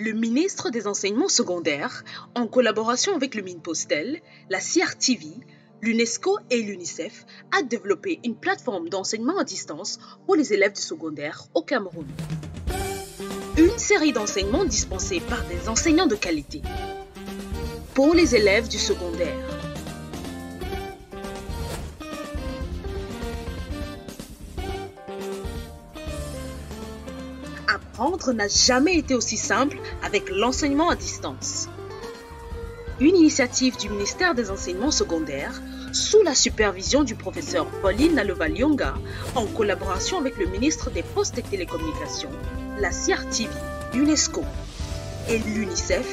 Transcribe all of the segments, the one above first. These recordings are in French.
le ministre des Enseignements secondaires, en collaboration avec le Minpostel, la CRTV, l'UNESCO et l'UNICEF, a développé une plateforme d'enseignement à distance pour les élèves du secondaire au Cameroun. Une série d'enseignements dispensés par des enseignants de qualité pour les élèves du secondaire. N'a jamais été aussi simple avec l'enseignement à distance. Une initiative du ministère des Enseignements secondaires sous la supervision du professeur Pauline Nalovalyonga en collaboration avec le ministre des Postes et Télécommunications, la CRTV, l'UNESCO et l'UNICEF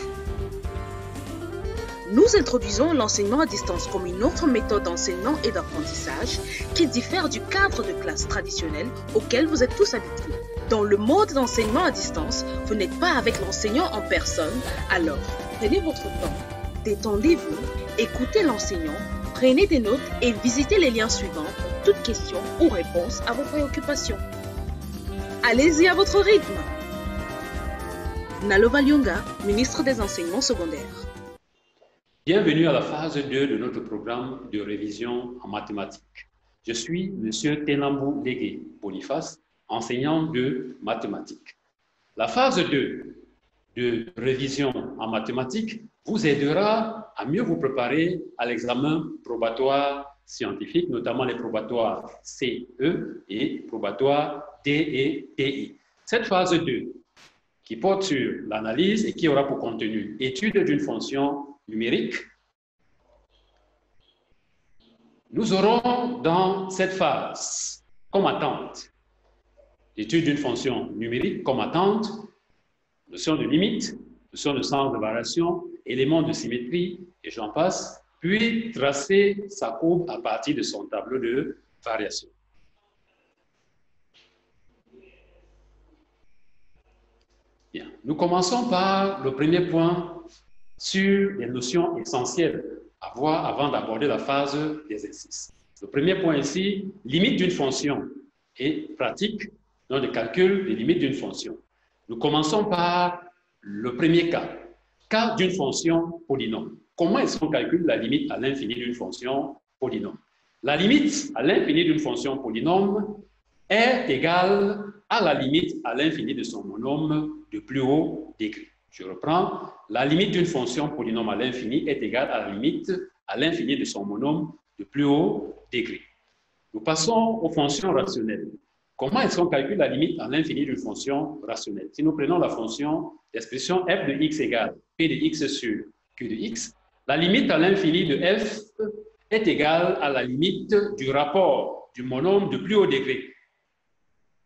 nous introduisons l'enseignement à distance comme une autre méthode d'enseignement et d'apprentissage qui diffère du cadre de classe traditionnel auquel vous êtes tous habitués. Dans le mode d'enseignement à distance, vous n'êtes pas avec l'enseignant en personne, alors prenez votre temps, détendez-vous, écoutez l'enseignant, prenez des notes et visitez les liens suivants pour toute question ou réponse à vos préoccupations. Allez-y à votre rythme. Nalova Lyonga, ministre des Enseignements secondaires. Bienvenue à la phase 2 de notre programme de révision en mathématiques. Je suis M. Tenambou Légué Boniface, enseignant de mathématiques. La phase 2 de révision en mathématiques vous aidera à mieux vous préparer à l'examen probatoire scientifique, notamment les probatoires CE et probatoires D TI. Cette phase 2, qui porte sur l'analyse et qui aura pour contenu étude d'une fonction numérique. Nous aurons dans cette phase, comme attente, l'étude d'une fonction numérique comme attente, notion de limite, notion de sens de variation, éléments de symétrie, et j'en passe, puis tracer sa courbe à partir de son tableau de variation. Bien, nous commençons par le premier point sur les notions essentielles à voir avant d'aborder la phase d'exercice. Le premier point ici, limite d'une fonction et pratique dans le calcul des limites d'une fonction. Nous commençons par le premier cas, cas d'une fonction polynôme. Comment est-ce qu'on calcule la limite à l'infini d'une fonction polynôme? La limite à l'infini d'une fonction polynôme est égale à la limite à l'infini de son monôme de plus haut degré. Je reprends, la limite d'une fonction polynôme à l'infini est égale à la limite à l'infini de son monôme de plus haut degré. Nous passons aux fonctions rationnelles. Comment est-ce qu'on calcule la limite à l'infini d'une fonction rationnelle? Si nous prenons la fonction d'expression f de x égale p de x sur q de x, la limite à l'infini de f est égale à la limite du rapport du monôme de plus haut degré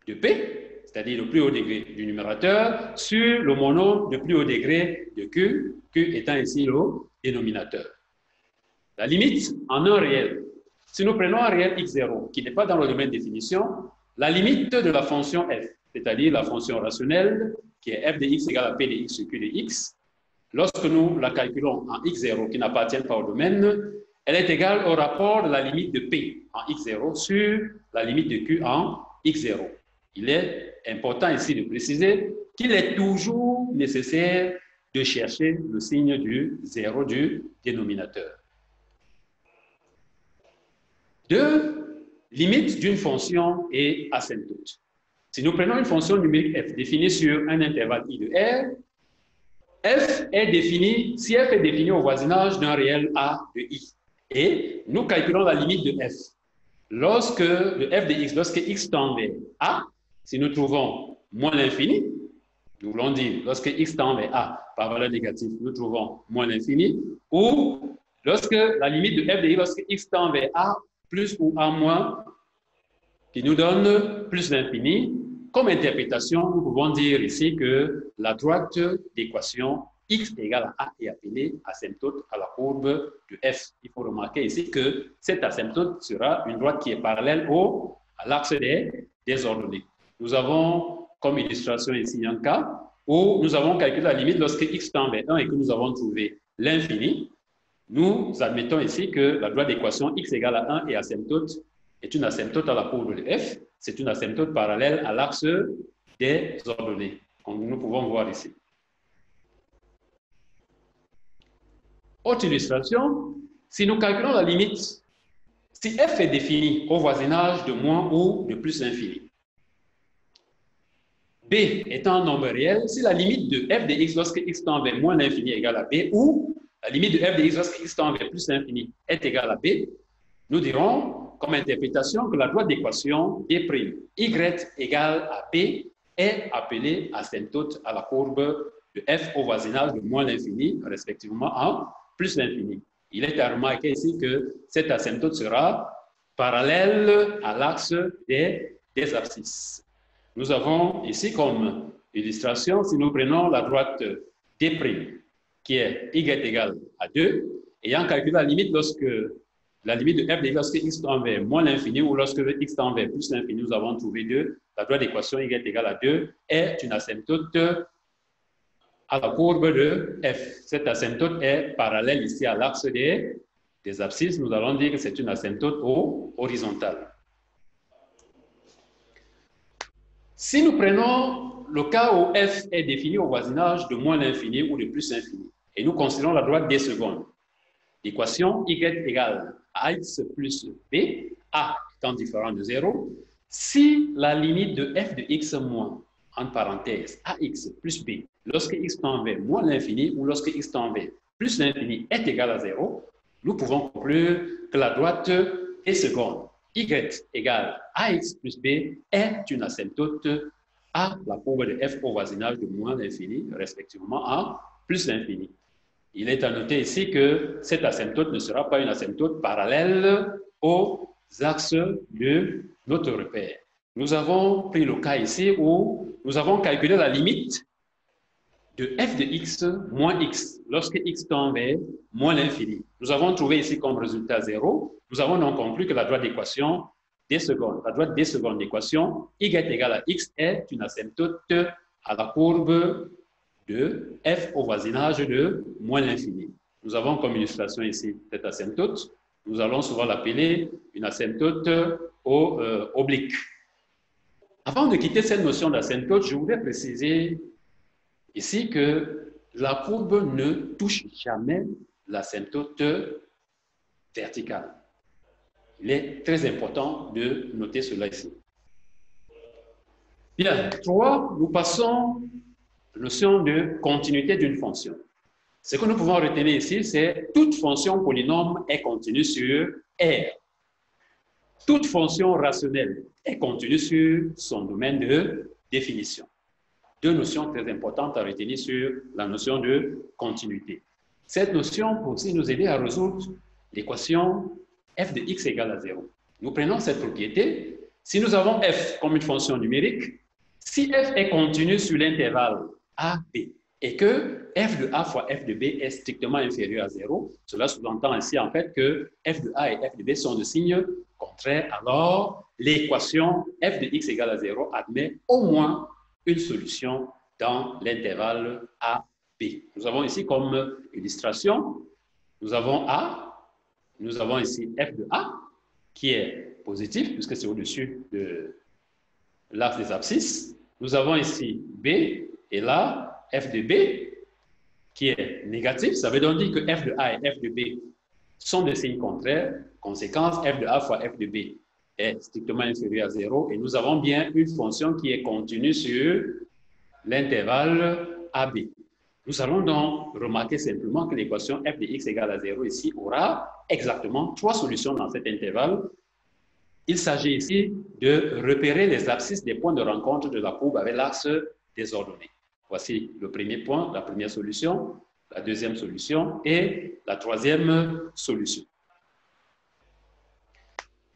de p c'est-à-dire le plus haut degré du numérateur, sur le monôme de plus haut degré de Q, Q étant ici le dénominateur. La limite en un réel. Si nous prenons un réel x0 qui n'est pas dans le domaine de définition, la limite de la fonction f, c'est-à-dire la fonction rationnelle qui est f de x égale à p de x sur q de x, lorsque nous la calculons en x0 qui n'appartient pas au domaine, elle est égale au rapport de la limite de p en x0 sur la limite de q en x0. Il est important ici de préciser qu'il est toujours nécessaire de chercher le signe du zéro du dénominateur. Deux, limite d'une fonction et asymptote. Si nous prenons une fonction numérique f définie sur un intervalle i de r, f est définie, si f est définie au voisinage d'un réel a de i, et nous calculons la limite de f. Lorsque le f de x, lorsque x tend vers a, si nous trouvons moins l'infini, nous voulons dire, lorsque x tend vers a par valeur négative, nous trouvons moins l'infini, ou lorsque la limite de f de y, lorsque x tend vers a plus ou a moins, qui nous donne plus l'infini, comme interprétation, nous pouvons dire ici que la droite d'équation x égale à a est appelée asymptote à la courbe de f. Il faut remarquer ici que cette asymptote sera une droite qui est parallèle au, à l'axe des, des ordonnées. Nous avons comme illustration ici un cas où nous avons calculé la limite lorsque x tend vers 1 et que nous avons trouvé l'infini. Nous admettons ici que la droite d'équation x égale à 1 et asymptote est une asymptote à la courbe de f. C'est une asymptote parallèle à l'axe des ordonnées, comme nous pouvons voir ici. Autre illustration, si nous calculons la limite, si f est défini au voisinage de moins ou de plus infini, b étant un nombre réel, si la limite de f de x lorsque x tend vers moins l'infini égale à b, ou la limite de f de x lorsque x tend vers plus l'infini est égale à b, nous dirons comme interprétation que la loi d'équation d' y égale à b est appelée asymptote à la courbe de f au voisinage de moins l'infini, respectivement en plus l'infini. Il est à remarquer ici que cette asymptote sera parallèle à l'axe des, des abscisses. Nous avons ici comme illustration, si nous prenons la droite D', qui est y égale à 2, ayant calculé la limite lorsque la limite de f de lorsque x tend vers moins l'infini ou lorsque x tend vers plus l'infini, nous avons trouvé 2. La droite d'équation y égale à 2 est une asymptote à la courbe de f. Cette asymptote est parallèle ici à l'axe des, des abscisses. Nous allons dire que c'est une asymptote horizontale. Si nous prenons le cas où f est défini au voisinage de moins l'infini ou de plus l'infini, et nous considérons la droite des secondes, l'équation y égale à x plus b, a étant différent de 0, si la limite de f de x moins, en parenthèse, ax plus b, lorsque x tend vers moins l'infini ou lorsque x tend vers plus l'infini est égal à 0, nous pouvons conclure que la droite des secondes y égale ax plus b est une asymptote à la courbe de f au voisinage de moins l'infini, respectivement à plus l'infini. Il est à noter ici que cette asymptote ne sera pas une asymptote parallèle aux axes de notre repère. Nous avons pris le cas ici où nous avons calculé la limite de f de x moins x lorsque x tend vers moins l'infini. Nous avons trouvé ici comme résultat 0. Nous avons donc conclu que la droite d'équation des secondes, la droite des secondes d'équation y égale à x est une asymptote à la courbe de f au voisinage de moins l'infini. Nous avons comme illustration ici cette asymptote. Nous allons souvent l'appeler une asymptote euh, oblique. Avant de quitter cette notion d'asymptote, je voudrais préciser ici que la courbe ne touche jamais l'asymptote verticale. Il est très important de noter cela ici. Bien, trois, nous passons notion de continuité d'une fonction. Ce que nous pouvons retenir ici, c'est toute fonction polynôme est continue sur R. Toute fonction rationnelle est continue sur son domaine de définition. Deux notions très importantes à retenir sur la notion de continuité. Cette notion peut aussi nous aider à résoudre l'équation f de x égale à 0. Nous prenons cette propriété. Si nous avons f comme une fonction numérique, si f est continue sur l'intervalle a, B, et que f de A fois f de B est strictement inférieur à 0, cela sous-entend ainsi en fait que f de A et f de B sont de signes contraires, alors l'équation f de x égale à 0 admet au moins une solution dans l'intervalle A, B. Nous avons ici comme illustration, nous avons A, nous avons ici f de A, qui est positif, puisque c'est au-dessus de l'axe des abscisses. Nous avons ici B, et là, f de b, qui est négatif, ça veut donc dire que f de a et f de b sont des signes contraires. Conséquence, f de a fois f de b est strictement inférieur à 0. Et nous avons bien une fonction qui est continue sur l'intervalle AB. Nous allons donc remarquer simplement que l'équation f de x égale à 0 ici aura exactement trois solutions dans cet intervalle. Il s'agit ici de repérer les abscisses des points de rencontre de la courbe avec l'axe des ordonnées. Voici le premier point, la première solution, la deuxième solution et la troisième solution.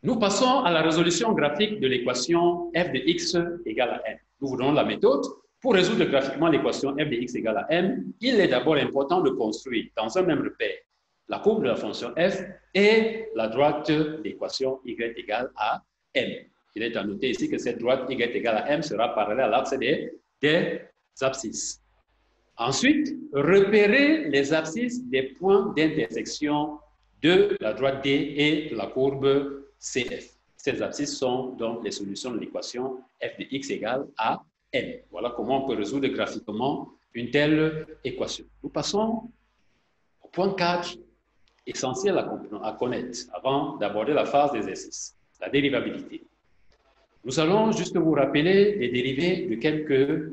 Nous passons à la résolution graphique de l'équation f de x égale à m. Nous voulons la méthode. Pour résoudre graphiquement l'équation f de x égale à m, il est d'abord important de construire dans un même repère la courbe de la fonction f et la droite de l'équation y égale à m. Il est à noter ici que cette droite y égale à m sera parallèle à l'axe des, des abscisses. Ensuite, repérer les abscisses des points d'intersection de la droite D et de la courbe CF. Ces abscisses sont donc les solutions de l'équation f de x égale à Voilà comment on peut résoudre graphiquement une telle équation. Nous passons au point 4 essentielles à, connaître avant d'aborder la phase d'exercice, la dérivabilité. Nous allons juste vous rappeler les dérivés de quelques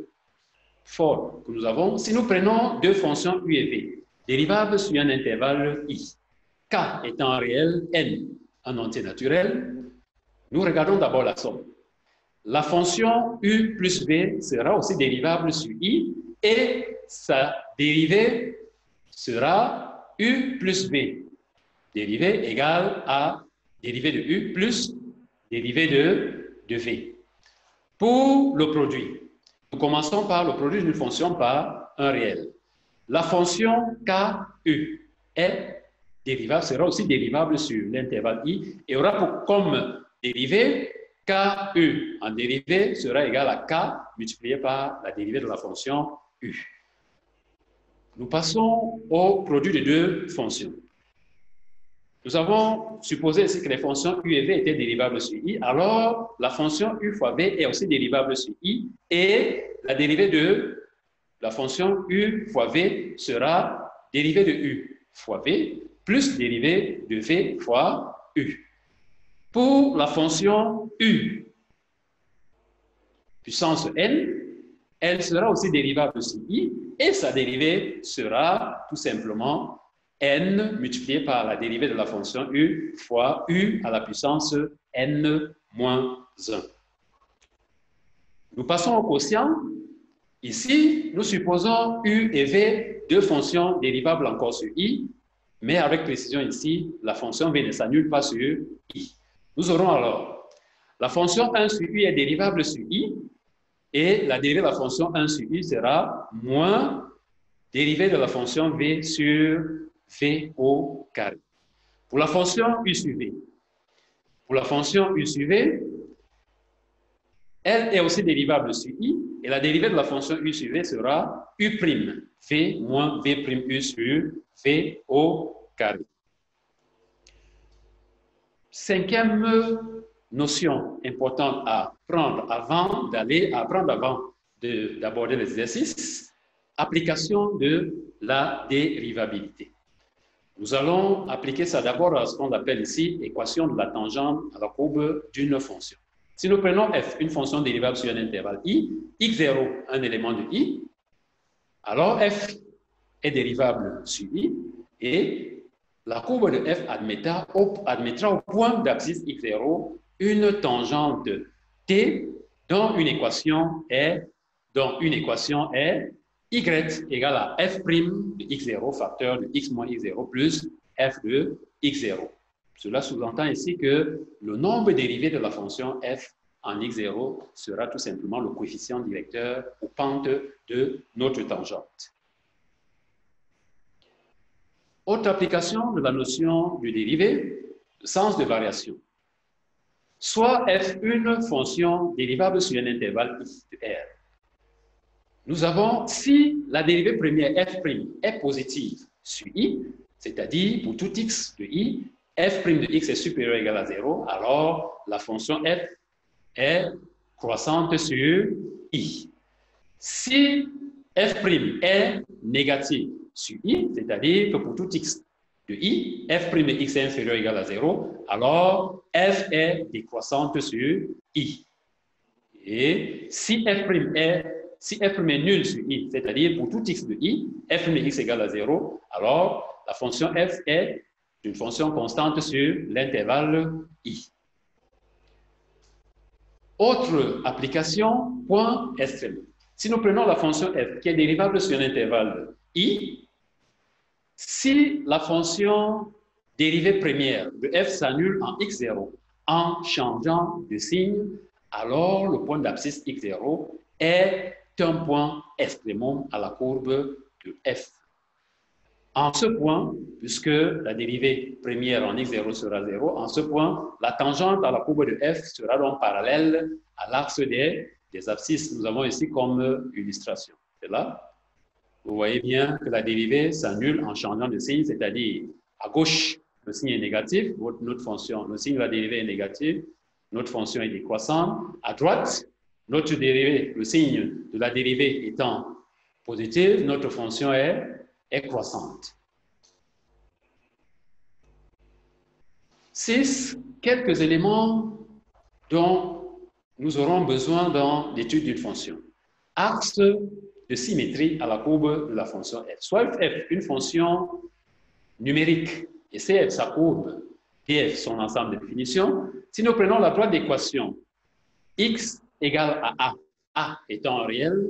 formes que nous avons. Si nous prenons deux fonctions u et v, dérivables sur un intervalle i, k étant réel, n un entier naturel, nous regardons d'abord la somme. La fonction u plus v sera aussi dérivable sur i et sa dérivée sera u plus v. Dérivée égale à dérivée de u plus dérivée de, de v. Pour le produit, nous commençons par le produit d'une fonction par un réel. La fonction ku est dérivable, sera aussi dérivable sur l'intervalle i et aura pour, comme dérivée ku en dérivée sera égal à k multiplié par la dérivée de la fonction u. Nous passons au produit de deux fonctions. Nous avons supposé ici que les fonctions u et v étaient dérivables sur i, alors la fonction u fois v est aussi dérivable sur i et la dérivée de la fonction u fois v sera dérivée de u fois v plus dérivée de v fois u. Pour la fonction u puissance n, elle sera aussi dérivable sur i et sa dérivée sera tout simplement n multiplié par la dérivée de la fonction u fois u à la puissance n moins 1. Nous passons au quotient. Ici, nous supposons u et v, deux fonctions dérivables encore sur i, mais avec précision ici, la fonction v ne s'annule pas sur i. Nous aurons alors la fonction 1 sur i est dérivable sur i, et la dérivée de la fonction 1 sur i sera moins dérivée de la fonction v sur v au carré. Pour la fonction u sur v, pour la fonction u sur v, elle est aussi dérivable sur i, et la dérivée de la fonction u sur v sera u', v moins v' u sur v au carré. Cinquième notion importante à prendre avant d'aller, apprendre avant d'aborder l'exercice, application de la dérivabilité. Nous allons appliquer ça d'abord à ce qu'on appelle ici équation de la tangente à la courbe d'une fonction. Si nous prenons f, une fonction dérivable sur un intervalle i, x0, un élément de i, alors f est dérivable sur i et la courbe de f admettra au, point d'abscisse x0 une tangente t dont une équation est, dont une équation est y égale à f' de x0 facteur de x moins x0 plus f de x0. Cela sous-entend ici que le nombre dérivé de la fonction f en x0 sera tout simplement le coefficient directeur ou pente de notre tangente. Autre application de la notion du dérivé, sens de variation soit f une fonction dérivable sur un intervalle de R. Nous avons, si la dérivée première f' est positive sur i, c'est-à-dire pour tout x de i, f' de x est supérieur ou égal à 0, alors la fonction f est croissante sur i. Si f' est négative sur i, c'est-à-dire que pour tout x de i, f' x est inférieur ou égal à 0, alors f est décroissante sur i. Et si f' est, si f' est nul sur i, c'est-à-dire pour tout x de i, f' x égale à 0, alors la fonction f est une fonction constante sur l'intervalle i. Autre application, point extrême. Si nous prenons la fonction f qui est dérivable sur un intervalle i, si la fonction dérivée première de f s'annule en x0 en changeant de signe, alors le point d'abscisse x0 est un point extrémum à la courbe de f. En ce point, puisque la dérivée première en x0 sera 0, en ce point, la tangente à la courbe de f sera donc parallèle à l'axe des, des abscisses. Nous avons ici comme illustration. C'est là vous voyez bien que la dérivée s'annule en changeant de signe, c'est-à-dire à gauche, le signe est négatif, notre fonction, le signe de la dérivée est négatif, notre fonction est décroissante. À droite, notre dérivée, le signe de la dérivée étant positif, notre fonction est, est croissante. 6. Quelques éléments dont nous aurons besoin dans l'étude d'une fonction. Axe de symétrie à la courbe de la fonction f. Soit f, une fonction numérique, et cf, sa courbe, df, son ensemble de définitions. Si nous prenons la droite d'équation x égale à a, a étant réel,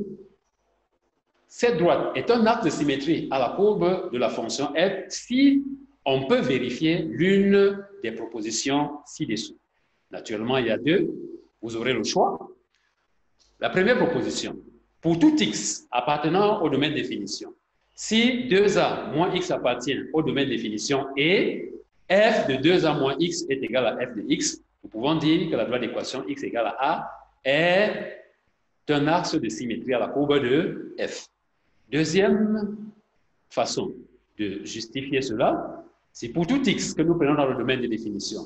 cette droite est un axe de symétrie à la courbe de la fonction f si on peut vérifier l'une des propositions ci-dessous. Naturellement, il y a deux. Vous aurez le choix. La première proposition, pour tout x appartenant au domaine de définition, si 2a moins x appartient au domaine définition et f de 2a moins x est égal à f de x, nous pouvons dire que la droite d'équation x égale à a est un axe de symétrie à la courbe de f. Deuxième façon de justifier cela, c'est pour tout x que nous prenons dans le domaine de définition.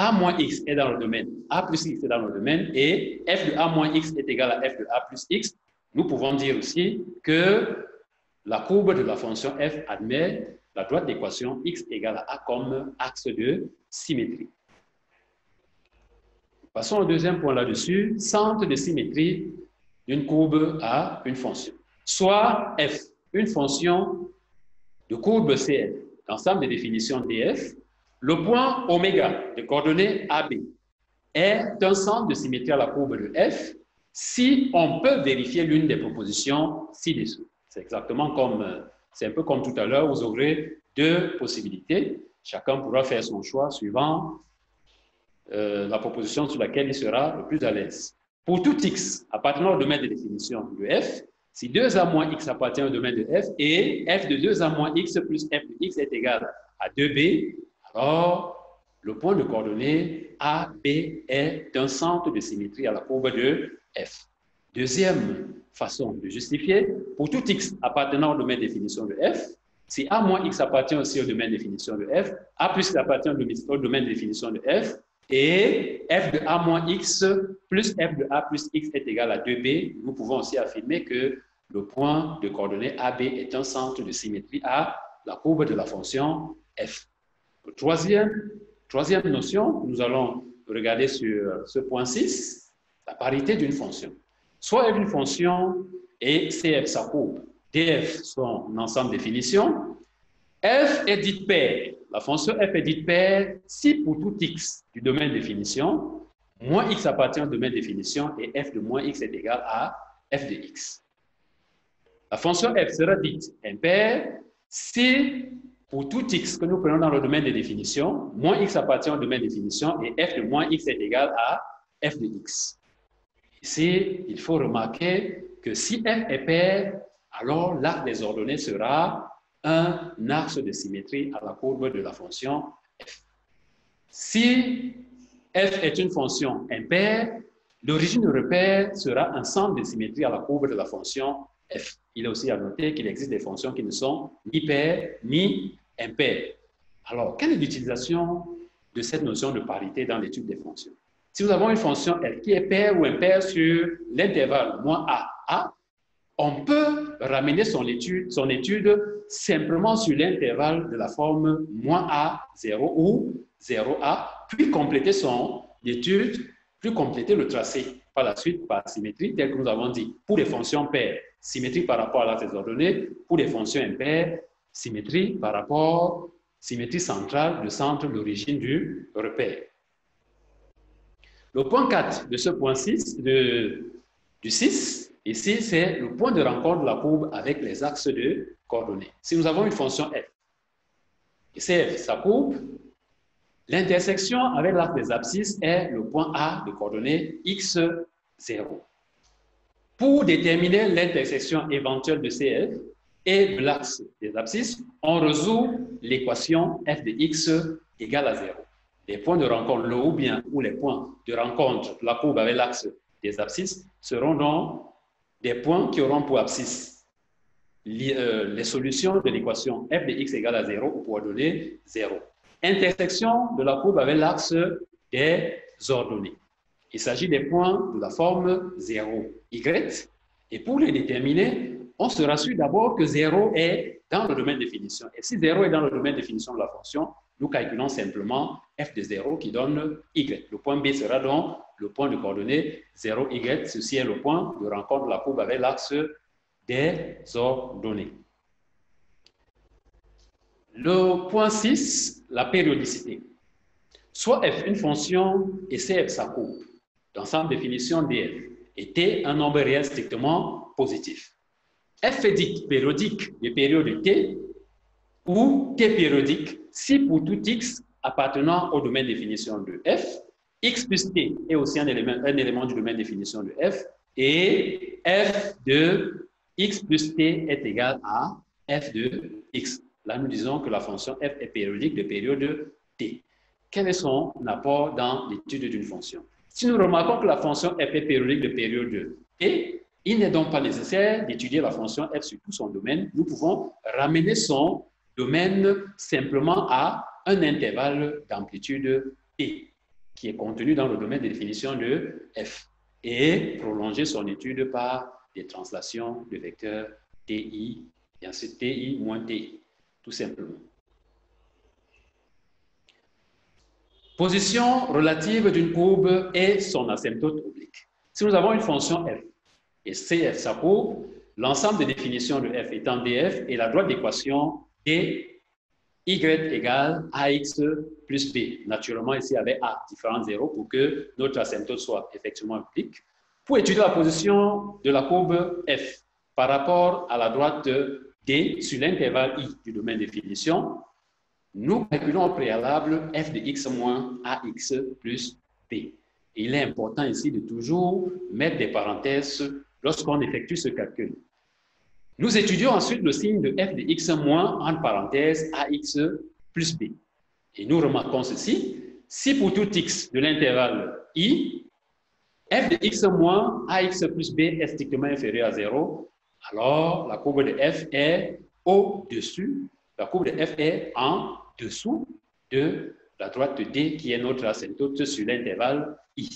A moins x est dans le domaine, a plus x est dans le domaine, et f de a moins x est égal à f de a plus x. Nous pouvons dire aussi que la courbe de la fonction f admet la droite d'équation x égale à a comme axe de symétrie. Passons au deuxième point là-dessus, centre de symétrie d'une courbe à une fonction. Soit f, une fonction de courbe CF, l'ensemble des définitions df, le point oméga de coordonnées AB est un centre de symétrie à la courbe de f si on peut vérifier l'une des propositions ci-dessous. C'est exactement comme, c'est un peu comme tout à l'heure, vous aurez deux possibilités. Chacun pourra faire son choix suivant euh, la proposition sur laquelle il sera le plus à l'aise. Pour tout x appartenant au domaine de définition de f, si 2a moins x appartient au domaine de f et f de 2a moins x plus f de x est égal à 2b, alors le point de coordonnée AB est un centre de symétrie à la courbe de f. Deuxième façon de justifier, pour tout x appartenant au domaine de définition de f, si a moins x appartient aussi au domaine de définition de f, a plus appartient au domaine de définition de f, et f de a moins x plus f de a plus x est égal à 2b, nous pouvons aussi affirmer que le point de coordonnée AB est un centre de symétrie à la courbe de la fonction f. troisième, troisième notion, nous allons regarder sur ce point 6, la parité d'une fonction. Soit une fonction et CF sa courbe, DF son ensemble de définitions, F est dite paire. La fonction F est dite paire si pour tout x du domaine définition, moins x appartient au domaine définition et f de moins x est égal à f de x. La fonction f sera dite impaire si pour tout x que nous prenons dans le domaine de définition, moins x appartient au domaine de définition et f de moins x est égal à f de x. Ici, il faut remarquer que si f est paire, alors l'arc des ordonnées sera un axe de symétrie à la courbe de la fonction f. Si f est une fonction impaire, l'origine du repère sera un centre de symétrie à la courbe de la fonction f. Il est aussi à noter qu'il existe des fonctions qui ne sont ni paires ni impaires. Alors, quelle est l'utilisation de cette notion de parité dans l'étude des fonctions? Si nous avons une fonction f qui est paire ou impaire sur l'intervalle moins a, a, on peut ramener son étude, simplement sur l'intervalle de la forme moins a 0 ou 0a, puis compléter son étude, puis compléter le tracé par la suite par symétrie, tel que nous avons dit, pour les fonctions paires, symétrie par rapport à la ordonnées, pour les fonctions impaires, symétrie par rapport, symétrie centrale, le centre d'origine du repère. Le point 4 de ce point 6, de, du 6, Ici, c'est le point de rencontre de la courbe avec les axes de coordonnées. Si nous avons une fonction f, et c'est sa courbe, l'intersection avec l'axe des abscisses est le point A de coordonnées x0. Pour déterminer l'intersection éventuelle de CF et de l'axe des abscisses, on résout l'équation f de x égale à 0. Les points de rencontre, le ou bien, ou les points de rencontre de la courbe avec l'axe des abscisses seront donc des points qui auront pour abscisse euh, les solutions de l'équation f de x égale à 0 au coordonnées 0. Intersection de la courbe avec l'axe des ordonnées. Il s'agit des points de la forme 0, y. Et pour les déterminer, on se rassure d'abord que 0 est dans le domaine de définition. Et si 0 est dans le domaine de définition de la fonction, nous calculons simplement f de 0 qui donne y. Le point B sera donc le point de coordonnée 0, y. Ceci est le point de rencontre de la courbe avec l'axe des ordonnées. Le point 6, la périodicité. Soit f une fonction et cf sa courbe, dans sa définition df, et t un nombre réel strictement positif. F est périodique des périodes t ou t périodique si pour tout x appartenant au domaine de définition de f, x plus t est aussi un élément, du domaine de définition de f, et f de x plus t est égal à f de x. Là, nous disons que la fonction f est périodique de période t. Quel est son apport dans l'étude d'une fonction? Si nous remarquons que la fonction f est périodique de période t, il n'est donc pas nécessaire d'étudier la fonction f sur tout son domaine. Nous pouvons ramener son domaine simplement à un intervalle d'amplitude t, qui est contenu dans le domaine de définition de f, et prolonger son étude par des translations de vecteurs ti, et ensuite ti moins ti, tout simplement. Position relative d'une courbe et son asymptote oblique. Si nous avons une fonction f et cf sa courbe, l'ensemble des définitions de f étant df et la droite d'équation et y égale ax plus b. Naturellement, ici, avec a différent de 0 pour que notre asymptote soit effectivement oblique. Pour étudier la position de la courbe f par rapport à la droite d sur l'intervalle i du domaine définition, nous calculons au préalable f de x moins ax plus b. Il est important ici de toujours mettre des parenthèses lorsqu'on effectue ce calcul. Nous étudions ensuite le signe de f de x moins, entre parenthèses, ax plus b. Et nous remarquons ceci. Si pour tout x de l'intervalle i, f de x moins ax plus b est strictement inférieur à 0, alors la courbe de f est au-dessus, la courbe de f est en dessous de la droite d qui est notre asymptote sur l'intervalle i.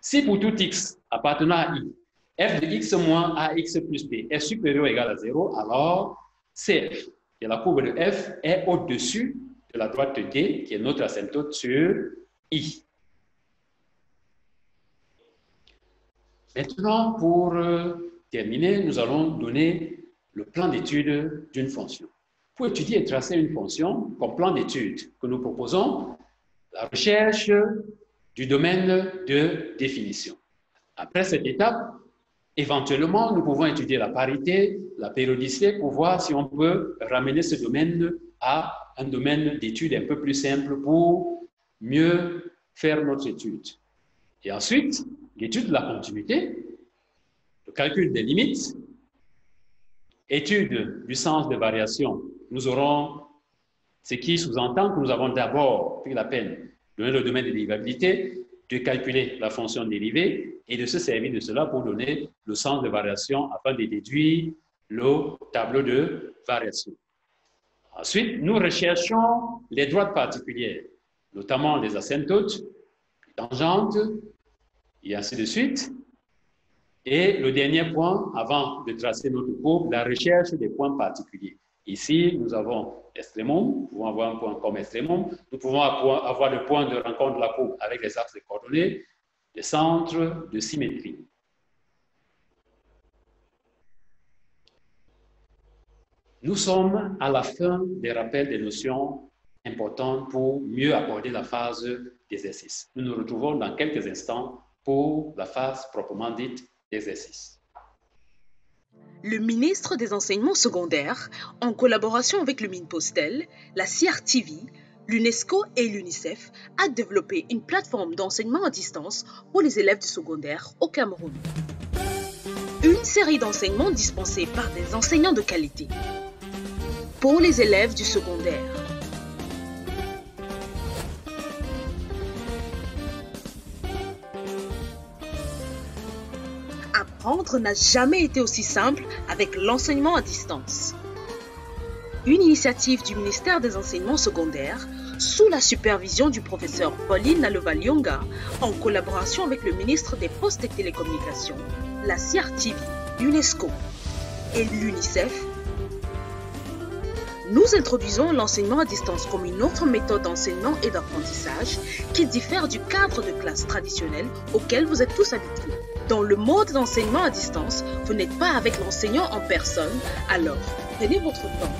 Si pour tout x appartenant à i, f de x moins ax plus b est supérieur ou égal à 0, alors cf, et la courbe de f, est au-dessus de la droite d, qui est notre asymptote sur i. Maintenant, pour euh, terminer, nous allons donner le plan d'étude d'une fonction. Pour étudier et tracer une fonction, comme plan d'étude que nous proposons, la recherche du domaine de définition. Après cette étape, Éventuellement, nous pouvons étudier la parité, la périodicité pour voir si on peut ramener ce domaine à un domaine d'étude un peu plus simple pour mieux faire notre étude. Et ensuite, l'étude de la continuité, le calcul des limites, étude du sens de variation. Nous aurons ce qui sous-entend que nous avons d'abord pris la peine de donner le domaine de dérivabilité, de calculer la fonction dérivée et de se servir de cela pour donner le sens de variation afin de déduire le tableau de variation. Ensuite, nous recherchons les droites particulières, notamment les asymptotes, les tangentes, et ainsi de suite. Et le dernier point, avant de tracer notre courbe, la recherche des points particuliers. Ici, nous avons l'extrémum, nous pouvons avoir un point comme extrémum, nous pouvons avoir le point de rencontre de la courbe avec les axes de coordonnées, les centres de symétrie. Nous sommes à la fin des rappels des notions importantes pour mieux aborder la phase d'exercice. Nous nous retrouvons dans quelques instants pour la phase proprement dite d'exercice le ministre des Enseignements secondaires, en collaboration avec le MINPOSTEL, la CRTV, l'UNESCO et l'UNICEF, a développé une plateforme d'enseignement à distance pour les élèves du secondaire au Cameroun. Une série d'enseignements dispensés par des enseignants de qualité. Pour les élèves du secondaire, apprendre n'a jamais été aussi simple avec l'enseignement à distance. Une initiative du ministère des Enseignements secondaires sous la supervision du professeur Pauline Nalova-Lyonga en collaboration avec le ministre des Postes et Télécommunications, la CRTV, l'UNESCO et l'UNICEF Nous introduisons l'enseignement à distance comme une autre méthode d'enseignement et d'apprentissage qui diffère du cadre de classe traditionnel auquel vous êtes tous habitués. Dans le mode d'enseignement à distance, vous n'êtes pas avec l'enseignant en personne, alors prenez votre temps,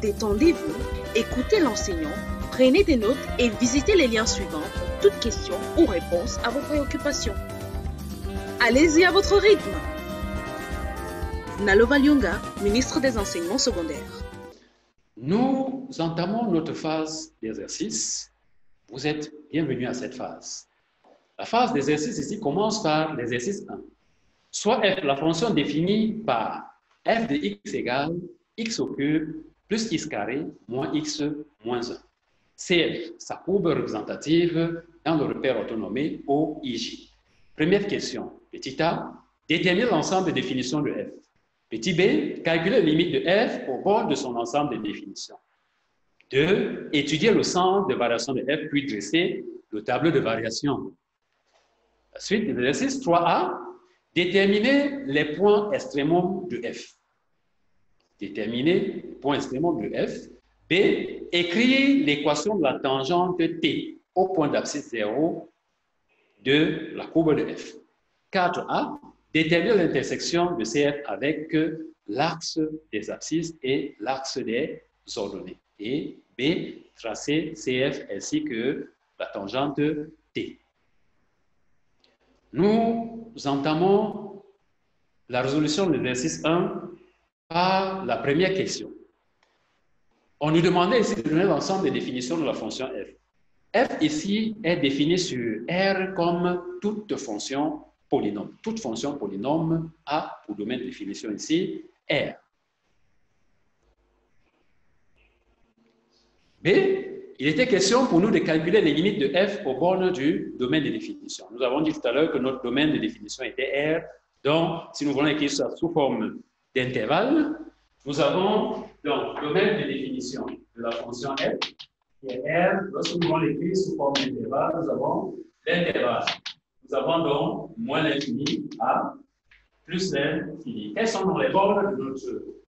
détendez-vous, écoutez l'enseignant, prenez des notes et visitez les liens suivants pour toute question ou réponse à vos préoccupations. Allez-y à votre rythme. Nalova Lyunga, ministre des Enseignements secondaires. Nous entamons notre phase d'exercice. Vous êtes bienvenus à cette phase. La phase d'exercice ici commence par l'exercice 1. Soit f, la fonction définie par f de x égale x au cube plus x carré moins x moins 1. CF, sa courbe représentative dans le repère autonomé OIJ. Première question. Petit a, détermine l'ensemble de définitions de f. Petit b, calculer les limites de f au bord de son ensemble de définitions. 2. Étudier le centre de variation de f puis dresser le tableau de variation. Suite de l'exercice 3a, déterminer les points extrémums de f. Déterminer les points extrémums de f. B. Écrire l'équation de la tangente t au point d'abscisse 0 de la courbe de f. 4a. Déterminer l'intersection de CF avec l'axe des abscisses et l'axe des ordonnées. Et B. Tracer CF ainsi que la tangente. Nous entamons la résolution de l'exercice 1 par la première question. On nous demandait ici de donner l'ensemble des définitions de la fonction f. f ici est définie sur R comme toute fonction polynôme. Toute fonction polynôme a pour domaine de définition ici R. B, il était question pour nous de calculer les limites de f aux bornes du domaine de définition. Nous avons dit tout à l'heure que notre domaine de définition était R. Donc, si nous voulons écrire ça sous forme d'intervalle, nous avons donc domaine de définition de la fonction f, qui est R. Lorsque nous voulons l'écrire sous forme d'intervalle, nous avons l'intervalle. Nous avons donc moins l'infini à plus l'infini. Quelles sont les bornes de notre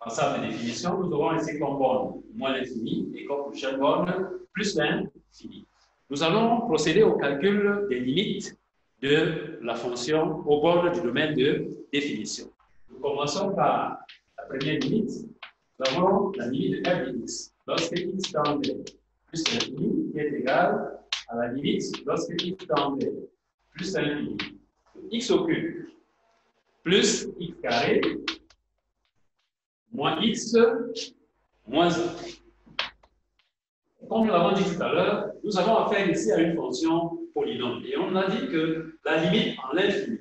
ensemble de définition Nous aurons ici comme borne moins l'infini et comme prochaine borne plus l'infini. Nous allons procéder au calcul des limites de la fonction aux bornes du domaine de définition. Nous commençons par la première limite. Nous avons la limite de f de x. Lorsque x tend vers plus l'infini, qui est égal à la limite lorsque x tend vers plus l'infini. x au cube plus x carré moins x moins 1. Comme nous l'avons dit tout à l'heure, nous avons affaire ici à une fonction polynôme. Et on a dit que la limite en l'infini,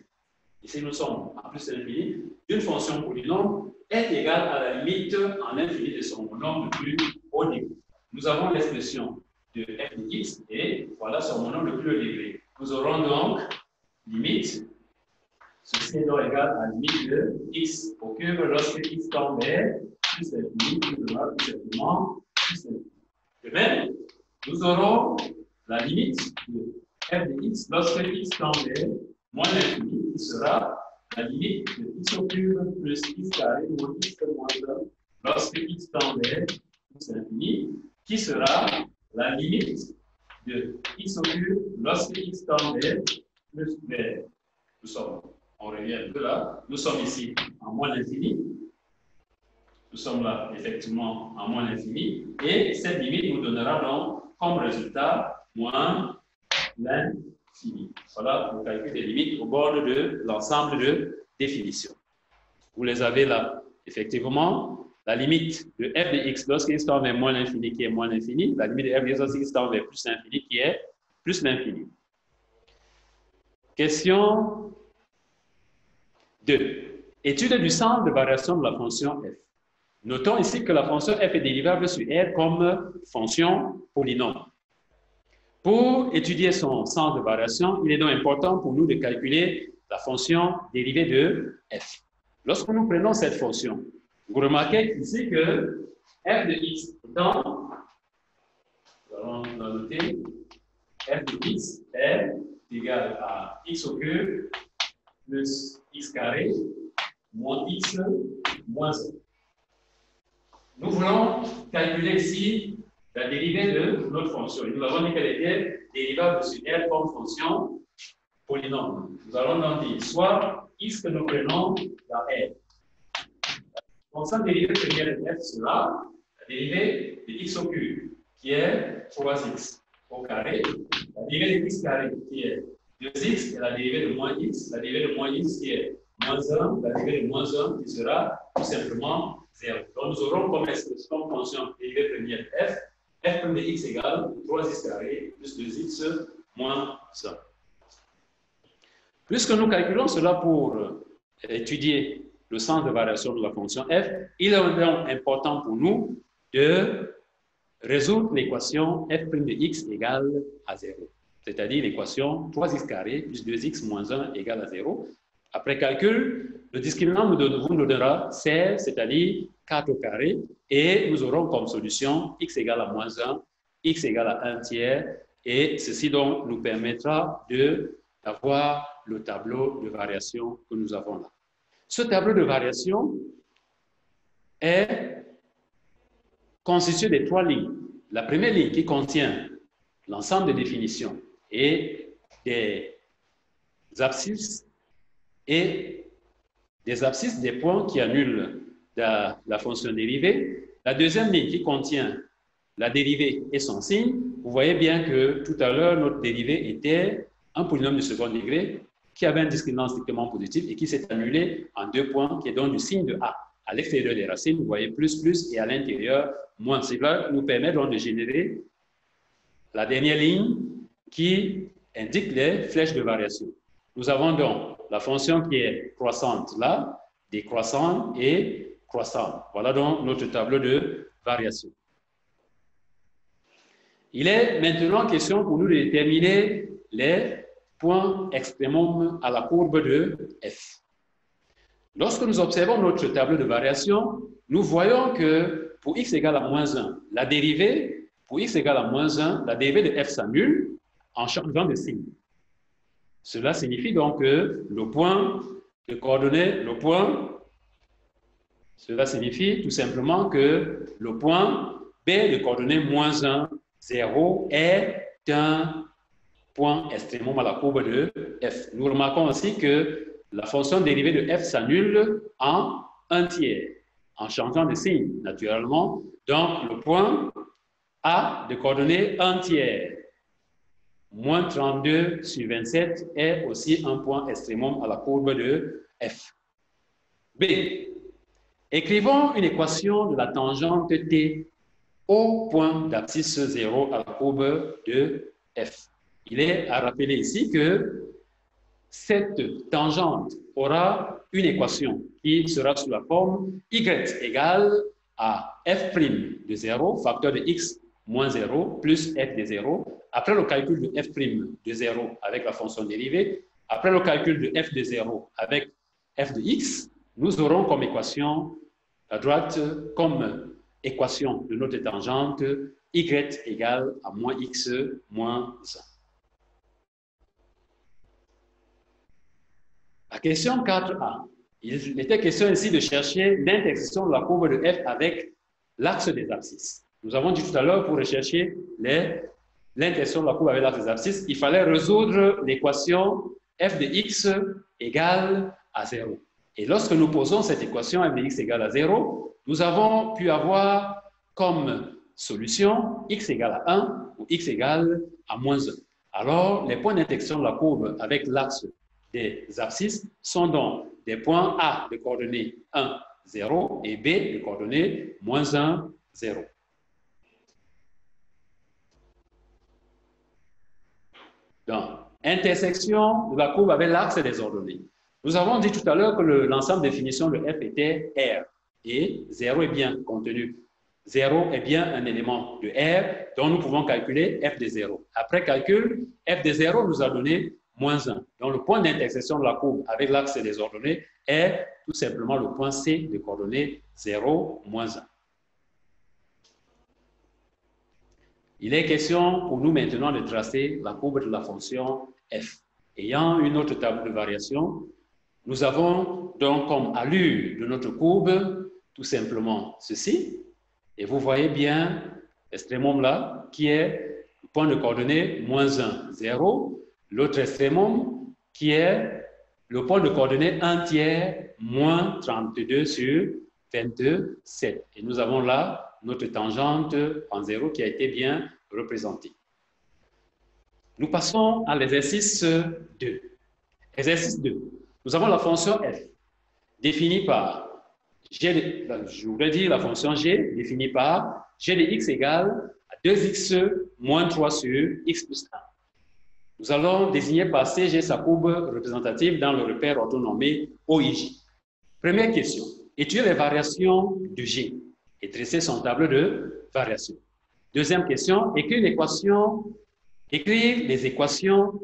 ici nous sommes en plus l'infini, d'une fonction polynôme est égale à la limite en infini de son nombre le plus haut niveau. Nous avons l'expression de f de x et voilà son nombre le plus haut degré. Nous aurons donc limite, ceci est égal à limite de x au cube lorsque x vers plus l'infini, nous donnera tout simplement plus l'infini. De même, nous aurons la limite de f de x. Lorsque x vers moins l'infini, qui sera la limite de x au cube plus x carré moins x moins 1 lorsque x tend vers plus l'infini, qui sera la limite de x au cube lorsque x tend vers plus vers. Nous sommes, on revient un peu là, nous sommes ici en moins l'infini. Nous sommes là effectivement en moins l'infini. Et cette limite nous donnera donc comme résultat moins l'infini. Voilà le calcul des limites au bord de l'ensemble de définitions. Vous les avez là. Effectivement, la limite de f de x lorsque x tend vers moins l'infini qui est moins l'infini, la limite de f de x lorsque x tend vers plus l'infini qui est plus l'infini. Question 2. Étude du centre de variation de la fonction f. Notons ici que la fonction f est dérivable sur R comme fonction polynôme. Pour étudier son centre de variation, il est donc important pour nous de calculer la fonction dérivée de f. Lorsque nous prenons cette fonction, vous remarquez ici que f de x étant, nous allons noter, f de x est égal à x au cube plus x carré moins x moins 1. nous voulons calculer ici la dérivée de notre fonction. Nous avons dit qu'elle était dérivable sur L comme fonction polynôme. Nous allons donc dire soit x que nous prenons la L. La fonction dérivée première de f sera la dérivée de x au cube, qui est 3x au carré, la dérivée de x carré, qui est 2x, et la dérivée de moins x, la dérivée de moins x, qui est moins 1, la dérivée de moins 1, qui sera tout simplement 0. Donc nous aurons comme expression fonction dérivée première f, f de x égale 3x carré plus 2x moins 1. Puisque nous calculons cela pour euh, étudier le sens de variation de la fonction f, il est donc important pour nous de résoudre l'équation f' de x égale à 0, c'est-à-dire l'équation 3x carré plus 2x moins 1 égale à 0. Après calcul, le discriminant nous donnera 16, c'est-à-dire 4 au carré, et nous aurons comme solution x égale à moins 1, x égale à 1 tiers, et ceci donc nous permettra d'avoir le tableau de variation que nous avons là. Ce tableau de variation est constitué de trois lignes. La première ligne qui contient l'ensemble des définitions et des abscisses et des abscisses des points qui annulent la, fonction dérivée. La deuxième ligne qui contient la dérivée et son signe. Vous voyez bien que tout à l'heure, notre dérivée était un polynôme de second degré qui avait un discriminant strictement positif et qui s'est annulé en deux points, qui est donc du signe de A. À l'extérieur des racines, vous voyez plus, plus, et à l'intérieur, moins. Cela nous permet donc de générer la dernière ligne qui indique les flèches de variation. Nous avons donc la fonction qui est croissante là, décroissante et croissante. Voilà donc notre tableau de variation. Il est maintenant question pour nous de déterminer les point extrémum à la courbe de f. Lorsque nous observons notre tableau de variation, nous voyons que pour x égale à moins 1, la dérivée, pour x égale à moins 1, la dérivée de f s'annule en changeant de signe. Cela signifie donc que le point de coordonnées, le point, cela signifie tout simplement que le point b de coordonnées moins 1, 0 est un point extrémement à la courbe de f. Nous remarquons aussi que la fonction dérivée de f s'annule en un tiers, en changeant de signe, naturellement. Donc, le point A de coordonnées 1 tiers, moins 32 sur 27, est aussi un point extrémement à la courbe de f. B. Écrivons une équation de la tangente t au point d'abscisse 0 à la courbe de f. Il est à rappeler ici que cette tangente aura une équation qui sera sous la forme y égale à f' de 0, facteur de x moins 0, plus f de 0. Après le calcul de f' de 0 avec la fonction dérivée, après le calcul de f de 0 avec f de x, nous aurons comme équation à droite, comme équation de notre tangente, y égale à moins x moins 1. La question 4a. Il était question ici de chercher l'intersection de la courbe de f avec l'axe des abscisses. Nous avons dit tout à l'heure, pour rechercher l'intersection de la courbe avec l'axe des abscisses, il fallait résoudre l'équation f de x égale à 0. Et lorsque nous posons cette équation f de x égale à 0, nous avons pu avoir comme solution x égale à 1 ou x égale à moins 1. Alors, les points d'intersection de la courbe avec l'axe des abscisses sont donc des points A de coordonnées 1, 0 et B de coordonnées moins 1, 0. Donc, intersection de la courbe avec l'axe des ordonnées. Nous avons dit tout à l'heure que l'ensemble de définition de f était R et 0 est bien contenu. 0 est bien un élément de R dont nous pouvons calculer f de 0. Après calcul, f de 0 nous a donné moins 1. Donc, le point d'intersection de la courbe avec l'axe des ordonnées est tout simplement le point C de coordonnées 0, moins 1. Il est question pour nous maintenant de tracer la courbe de la fonction f. Ayant une autre table de variation, nous avons donc comme allure de notre courbe tout simplement ceci. Et vous voyez bien l'extrémum là, qui est le point de coordonnée moins 1, 0. L'autre extrémum qui est le point de coordonnée 1 tiers, moins 32 sur 22, 7. Et nous avons là notre tangente en 0 qui a été bien représentée. Nous passons à l'exercice 2. Exercice 2. Nous avons la fonction f définie par G, je voudrais dire la fonction g définie par g de x égale à 2x moins 3 sur x plus 1. Nous allons désigner par CG sa courbe représentative dans le repère orthonomé OIJ. Première question. Étudier les variations de G? Et dresser son tableau de variation. Deuxième question. Écrire écrire les équations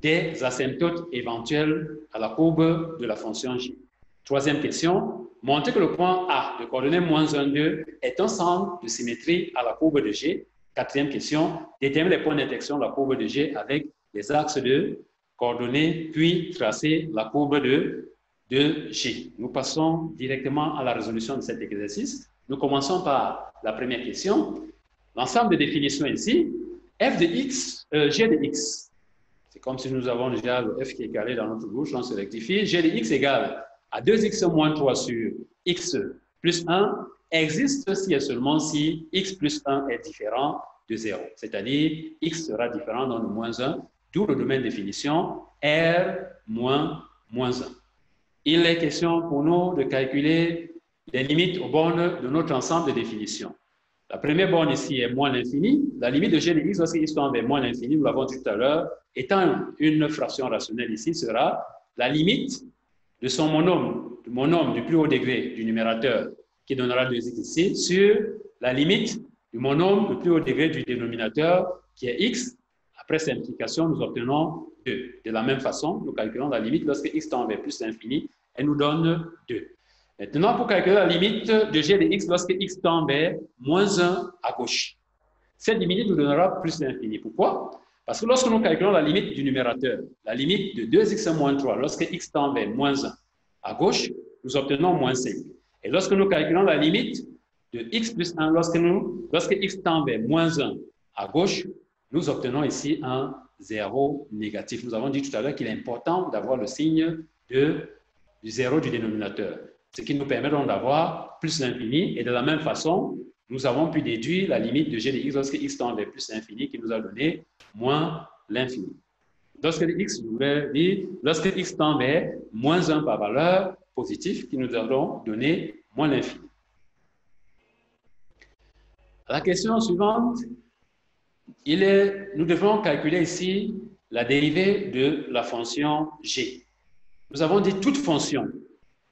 des asymptotes éventuels à la courbe de la fonction G. Troisième question, montrer que le point A de coordonnées moins 1, 2 est un centre de symétrie à la courbe de G. Quatrième question, déterminer les points d'intersection de la courbe de G avec les axes de coordonnées, puis tracer la courbe de, de G. Nous passons directement à la résolution de cet exercice. Nous commençons par la première question. L'ensemble de définitions ici, f de x, euh, g de x. C'est comme si nous avons déjà le f qui est carré dans notre bouche, on se rectifie. g de x égale à 2x moins 3 sur x plus 1 existe si et seulement si x plus 1 est différent de 0. C'est-à-dire, x sera différent dans le moins 1, d'où le domaine de définition R moins moins 1. Il est question pour nous de calculer les limites aux bornes de notre ensemble de définitions. La première borne ici est moins l'infini. La limite de g de x lorsque x tend vers moins l'infini, nous l'avons dit tout à l'heure, étant une fraction rationnelle ici, sera la limite de son monome, du monome du plus haut degré du numérateur, qui donnera 2x ici, sur la limite du monome du plus haut degré du dénominateur, qui est x. Après simplification, nous obtenons 2. De la même façon, nous calculons la limite lorsque x tend vers plus l'infini, elle nous donne 2. Maintenant, pour calculer la limite de g de x lorsque x tend vers moins 1 à gauche. Cette limite nous donnera plus l'infini. Pourquoi? Parce que lorsque nous calculons la limite du numérateur, la limite de 2x moins 3, lorsque x tend vers moins 1 à gauche, nous obtenons moins 5. Et lorsque nous calculons la limite de x plus 1, lorsque, nous, lorsque x tend vers moins 1 à gauche, nous obtenons ici un 0 négatif. Nous avons dit tout à l'heure qu'il est important d'avoir le signe du 0 du dénominateur, ce qui nous permet d'avoir plus l'infini. Et de la même façon, nous avons pu déduire la limite de g de x lorsque x tend vers plus l'infini qui nous a donné moins l'infini. Lorsque x, je voulais dire, lorsque x tend vers moins 1 par valeur positive qui nous a donné moins l'infini. La question suivante, il est, nous devons calculer ici la dérivée de la fonction g. Nous avons dit toute fonction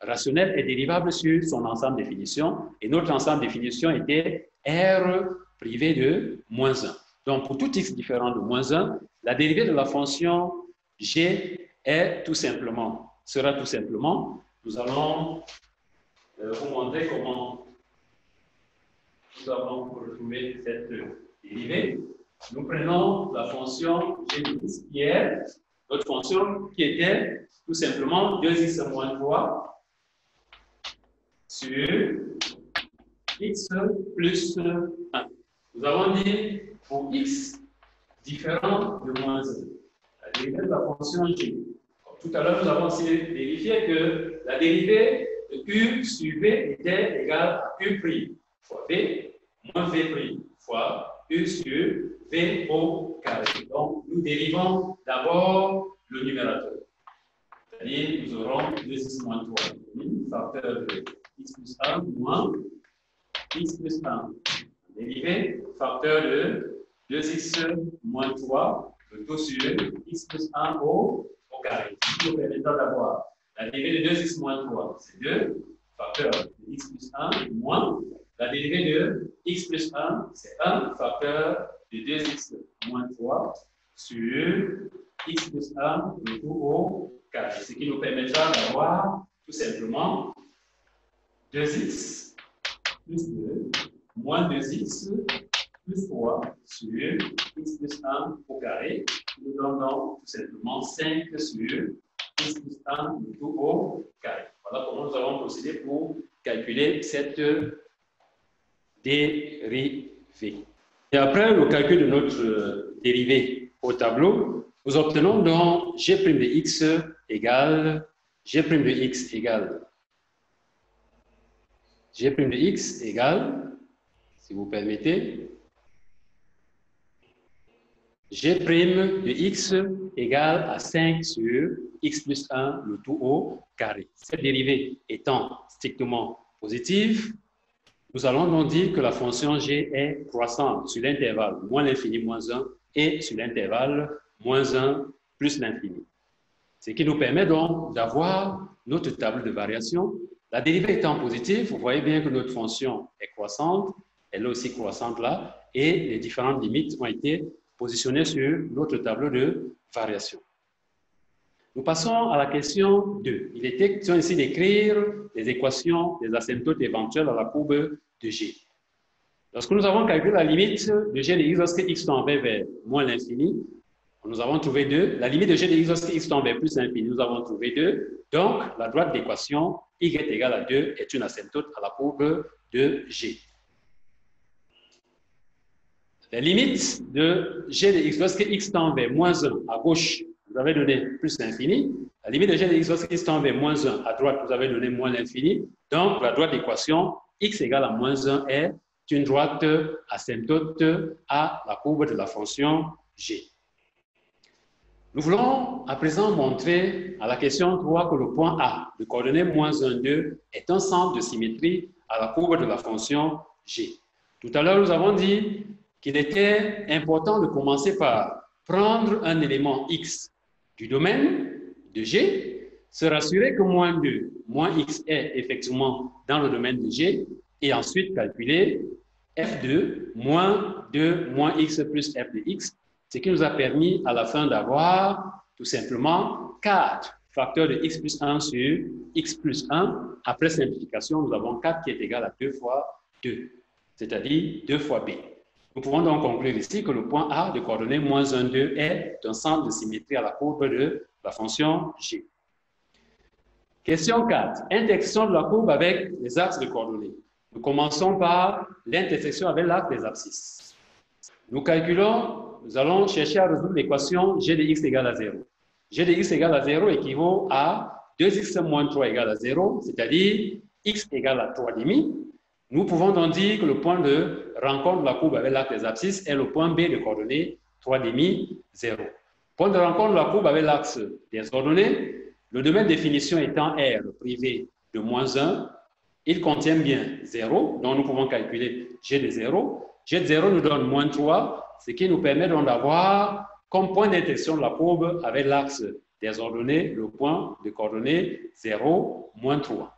rationnel est dérivable sur son ensemble de définitions et notre ensemble de définitions était R privé de moins 1. Donc, pour tout x différent de moins 1, la dérivée de la fonction g est tout simplement, sera tout simplement, nous allons euh, vous montrer comment nous allons retrouver cette dérivée. Nous prenons la fonction g de x qui est notre fonction qui était tout simplement 2x moins 3 sur x plus 1. Nous avons dit pour x différent de moins 1, la dérivée de la fonction g. tout à l'heure, nous avons aussi vérifié que la dérivée de u sur v était égale à u' fois v moins v' fois u sur v au carré. Donc, nous dérivons d'abord le numérateur. C'est-à-dire, nous aurons 2x moins 3, facteur de x plus 1 moins x plus 1. Dérivé, facteur de 2x moins 3, le tout sur x plus 1 au, au carré. Ce qui nous permettra d'avoir la dérivée de 2x moins 3, c'est 2, facteur de x plus 1 moins la dérivée de x plus 1, c'est 1, facteur de 2x moins 3 sur x plus 1, le tout au carré. Ce qui nous permettra d'avoir tout simplement 2x plus 2 moins 2x plus 3 sur x plus 1 au carré. Nous donnons tout simplement 5 sur x plus 1 tout au carré. Voilà comment nous allons procéder pour calculer cette dérivée. Et après le calcul de notre dérivée au tableau, nous obtenons donc g' de x égale g' de x égale g' de x égale, si vous permettez, g' de x égale à 5 sur x plus 1, le tout au carré. Cette dérivée étant strictement positive, nous allons donc dire que la fonction g est croissante sur l'intervalle moins l'infini moins 1 et sur l'intervalle moins 1 plus l'infini. Ce qui nous permet donc d'avoir notre table de variation. La dérivée étant positive, vous voyez bien que notre fonction est croissante, elle est aussi croissante là, et les différentes limites ont été positionnées sur notre tableau de variation. Nous passons à la question 2. Il est question ici d'écrire les équations des asymptotes éventuelles à la courbe de G. Lorsque nous avons calculé la limite de G de x lorsque x tend vers moins l'infini, nous avons trouvé 2. La limite de G de x lorsque x tend vers plus l'infini, nous avons trouvé 2. Donc, la droite d'équation y égale à 2 est une asymptote à la courbe de G. La limite de G de x lorsque x tend vers moins 1 à gauche vous avez donné plus l'infini. La limite de g de x lorsque x tend vers moins 1 à droite, vous avez donné moins l'infini. Donc, la droite d'équation x égale à moins 1 est une droite asymptote à la courbe de la fonction g. Nous voulons à présent montrer à la question 3 que le point A de coordonnées moins 1, 2 est un centre de symétrie à la courbe de la fonction g. Tout à l'heure, nous avons dit qu'il était important de commencer par prendre un élément x du domaine de G, se rassurer que moins 2, moins x est effectivement dans le domaine de G, et ensuite calculer f2 moins 2 moins x plus f de x, ce qui nous a permis à la fin d'avoir tout simplement 4 facteurs de x plus 1 sur x plus 1. Après simplification, nous avons 4 qui est égal à 2 fois 2, c'est-à-dire 2 fois b. Nous pouvons donc conclure ici que le point A de coordonnées moins 1, 2 est un centre de symétrie à la courbe de la fonction G. Question 4. Intersection de la courbe avec les axes de coordonnées. Nous commençons par l'intersection avec l'axe des abscisses. Nous calculons, nous allons chercher à résoudre l'équation g de x égale à 0. g de x égale à 0 équivaut à 2x moins 3 égale à 0, c'est-à-dire x égale à 3 demi nous pouvons donc dire que le point de rencontre de la courbe avec l'axe des abscisses est le point B de coordonnées 3,5, 0. Point de rencontre de la courbe avec l'axe des ordonnées, le domaine de définition étant R privé de moins 1, il contient bien 0, donc nous pouvons calculer G de 0. G de 0 nous donne moins 3, ce qui nous permet donc d'avoir comme point d'intersection de la courbe avec l'axe des ordonnées le point de coordonnées 0, moins 3.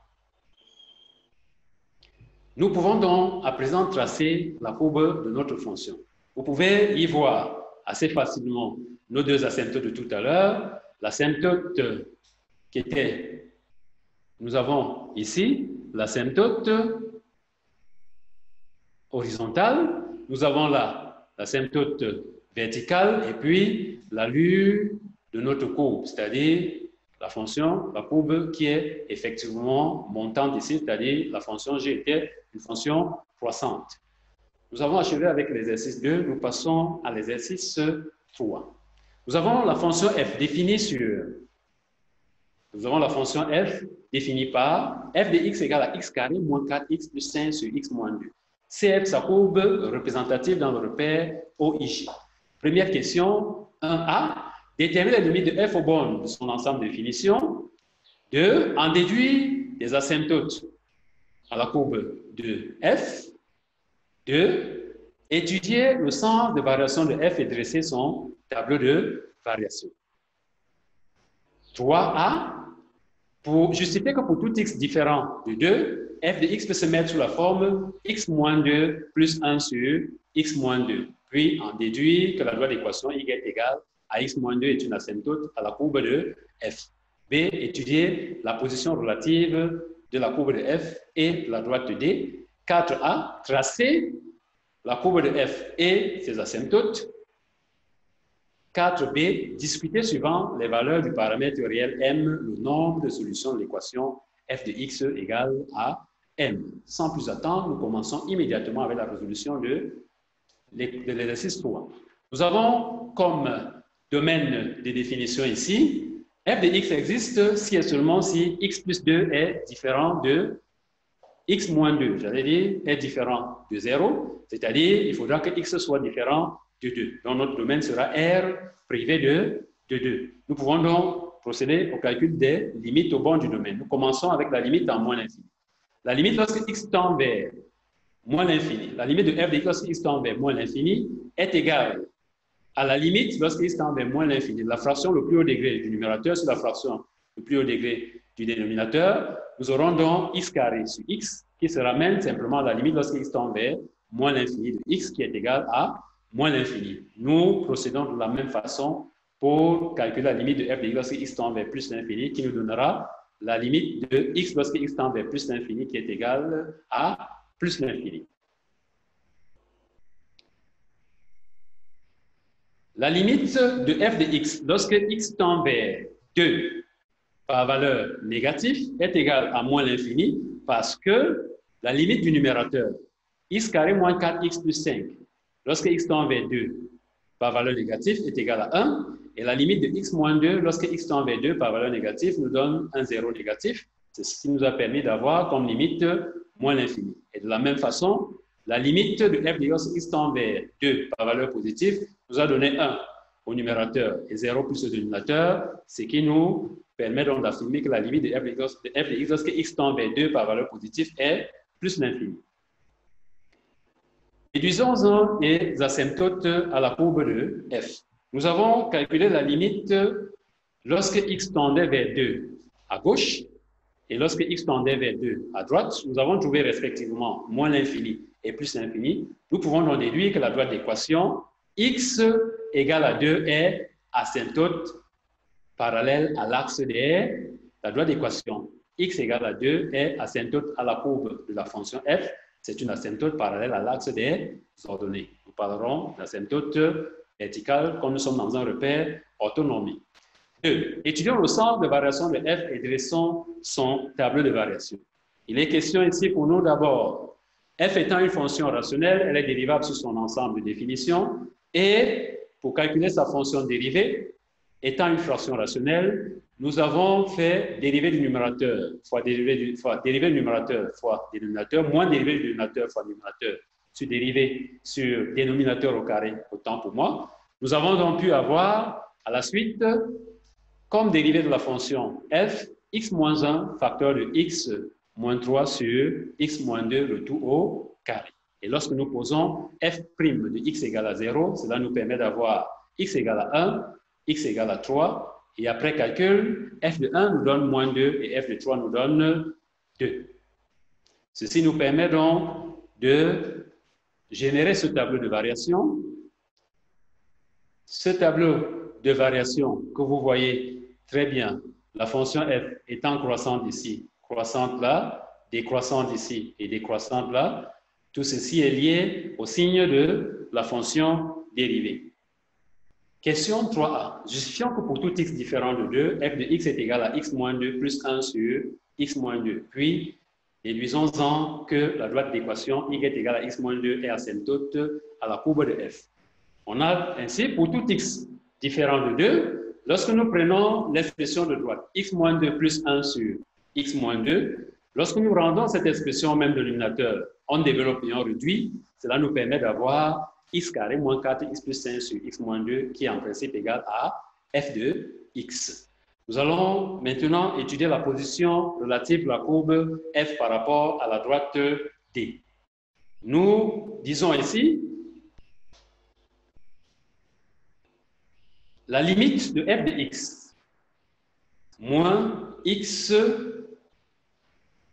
Nous pouvons donc à présent tracer la courbe de notre fonction. Vous pouvez y voir assez facilement nos deux asymptotes de tout à l'heure. L'asymptote qui était, nous avons ici l'asymptote horizontale, nous avons là l'asymptote verticale et puis l'allure de notre courbe, c'est-à-dire la fonction, la courbe qui est effectivement montante ici, c'est-à-dire la fonction g était une fonction croissante. Nous avons achevé avec l'exercice 2, nous passons à l'exercice 3. Nous avons la fonction f définie sur... Nous avons la fonction f définie par f de x égale à x carré moins 4x plus 5 sur x moins 2. CF, sa courbe représentative dans le repère OIJ. Première question, 1A. Déterminer la limite de f au bornes de son ensemble de définition. 2. En déduire des asymptotes à la courbe de f. 2. Étudier le sens de variation de f et dresser son tableau de variation. 3a. Pour justifier que pour tout x différent de 2, f de x peut se mettre sous la forme x moins 2 plus 1 sur x moins 2. Puis en déduire que la loi d'équation y est égale à x moins 2 est une asymptote à la courbe de f. B. Étudier la position relative de la courbe de f et la droite D. 4a, tracer la courbe de f et ses asymptotes. 4b, discuter suivant les valeurs du paramètre réel m le nombre de solutions de l'équation f de x égale à m. Sans plus attendre, nous commençons immédiatement avec la résolution de l'exercice 3. Nous avons comme domaine de définition ici, f de x existe si et seulement si x plus 2 est différent de x moins 2, j'allais dire, est différent de 0, c'est-à-dire il faudra que x soit différent de 2. Donc notre domaine sera R privé de, de 2. Nous pouvons donc procéder au calcul des limites au bord du domaine. Nous commençons avec la limite en moins l'infini. La limite lorsque x tend vers moins l'infini, la limite de f de x lorsque x tend vers moins l'infini est égale à la limite lorsque x tend vers moins l'infini. La fraction le plus haut degré du numérateur sur la fraction le plus haut degré du dénominateur, nous aurons donc x carré sur x qui se ramène simplement à la limite lorsque x tend vers moins l'infini de x qui est égal à moins l'infini. Nous procédons de la même façon pour calculer la limite de f de x lorsque x tend vers plus l'infini qui nous donnera la limite de x lorsque x tend vers plus l'infini qui est égal à plus l'infini. La limite de f de x lorsque x tend vers 2 par valeur négative est égale à moins l'infini parce que la limite du numérateur, x carré moins 4x plus 5, lorsque x tend vers 2 par valeur négative est égale à 1, et la limite de x moins 2 lorsque x tend vers 2 par valeur négative nous donne un 0 négatif. C'est ce qui nous a permis d'avoir comme limite moins l'infini. Et de la même façon, la limite de f de x tend vers 2 par valeur positive nous a donné 1 au numérateur et 0 plus au dénominateur, ce qui nous permet donc d'affirmer que la limite de f de x, lorsque x tend vers 2 par valeur positive est plus l'infini. Réduisons-en les asymptotes à la courbe de f. Nous avons calculé la limite lorsque x tendait vers 2 à gauche et lorsque x tendait vers 2 à droite. Nous avons trouvé respectivement moins l'infini et plus l'infini. Nous pouvons donc déduire que la droite d'équation x égale à 2 est asymptote parallèle à l'axe de la droite d'équation x égale à 2 est asymptote à la courbe de la fonction f. C'est une asymptote parallèle à l'axe des ordonnées. Nous parlerons d'asymptote verticale comme nous sommes dans un repère autonomie. 2. Étudions le centre de variation de f et dressons son tableau de variation. Il est question ici pour nous d'abord, f étant une fonction rationnelle, elle est dérivable sur son ensemble de définitions et pour calculer sa fonction dérivée, étant une fraction rationnelle, nous avons fait dérivé du numérateur fois dérivé du, fois du numérateur fois dénominateur, moins dérivé du dénominateur fois dénominateur sur dérivé sur dénominateur au carré, autant pour moi. Nous avons donc pu avoir à la suite, comme dérivé de la fonction f, x moins 1 facteur de x moins 3 sur x moins 2 le tout au carré. Et lorsque nous posons f' de x égale à 0, cela nous permet d'avoir x égale à 1, x égale à 3, et après calcul, f de 1 nous donne moins 2 et f de 3 nous donne 2. Ceci nous permet donc de générer ce tableau de variation. Ce tableau de variation que vous voyez très bien, la fonction f étant croissante ici, croissante là, décroissante ici et décroissante là, tout ceci est lié au signe de la fonction dérivée. Question 3a. Justifions que pour tout x différent de 2, f de x est égal à x moins 2 plus 1 sur x moins 2. Puis, déduisons-en que la droite d'équation y est égale à x moins 2 est asymptote à la courbe de f. On a ainsi pour tout x différent de 2, lorsque nous prenons l'expression de droite x moins 2 plus 1 sur x moins 2, lorsque nous rendons cette expression même de l'éliminateur en développe et en réduit, cela nous permet d'avoir x carré moins 4x plus 5 sur x moins 2 qui est en principe égal à f de x. Nous allons maintenant étudier la position relative de la courbe f par rapport à la droite D. Nous disons ici la limite de f de x moins x,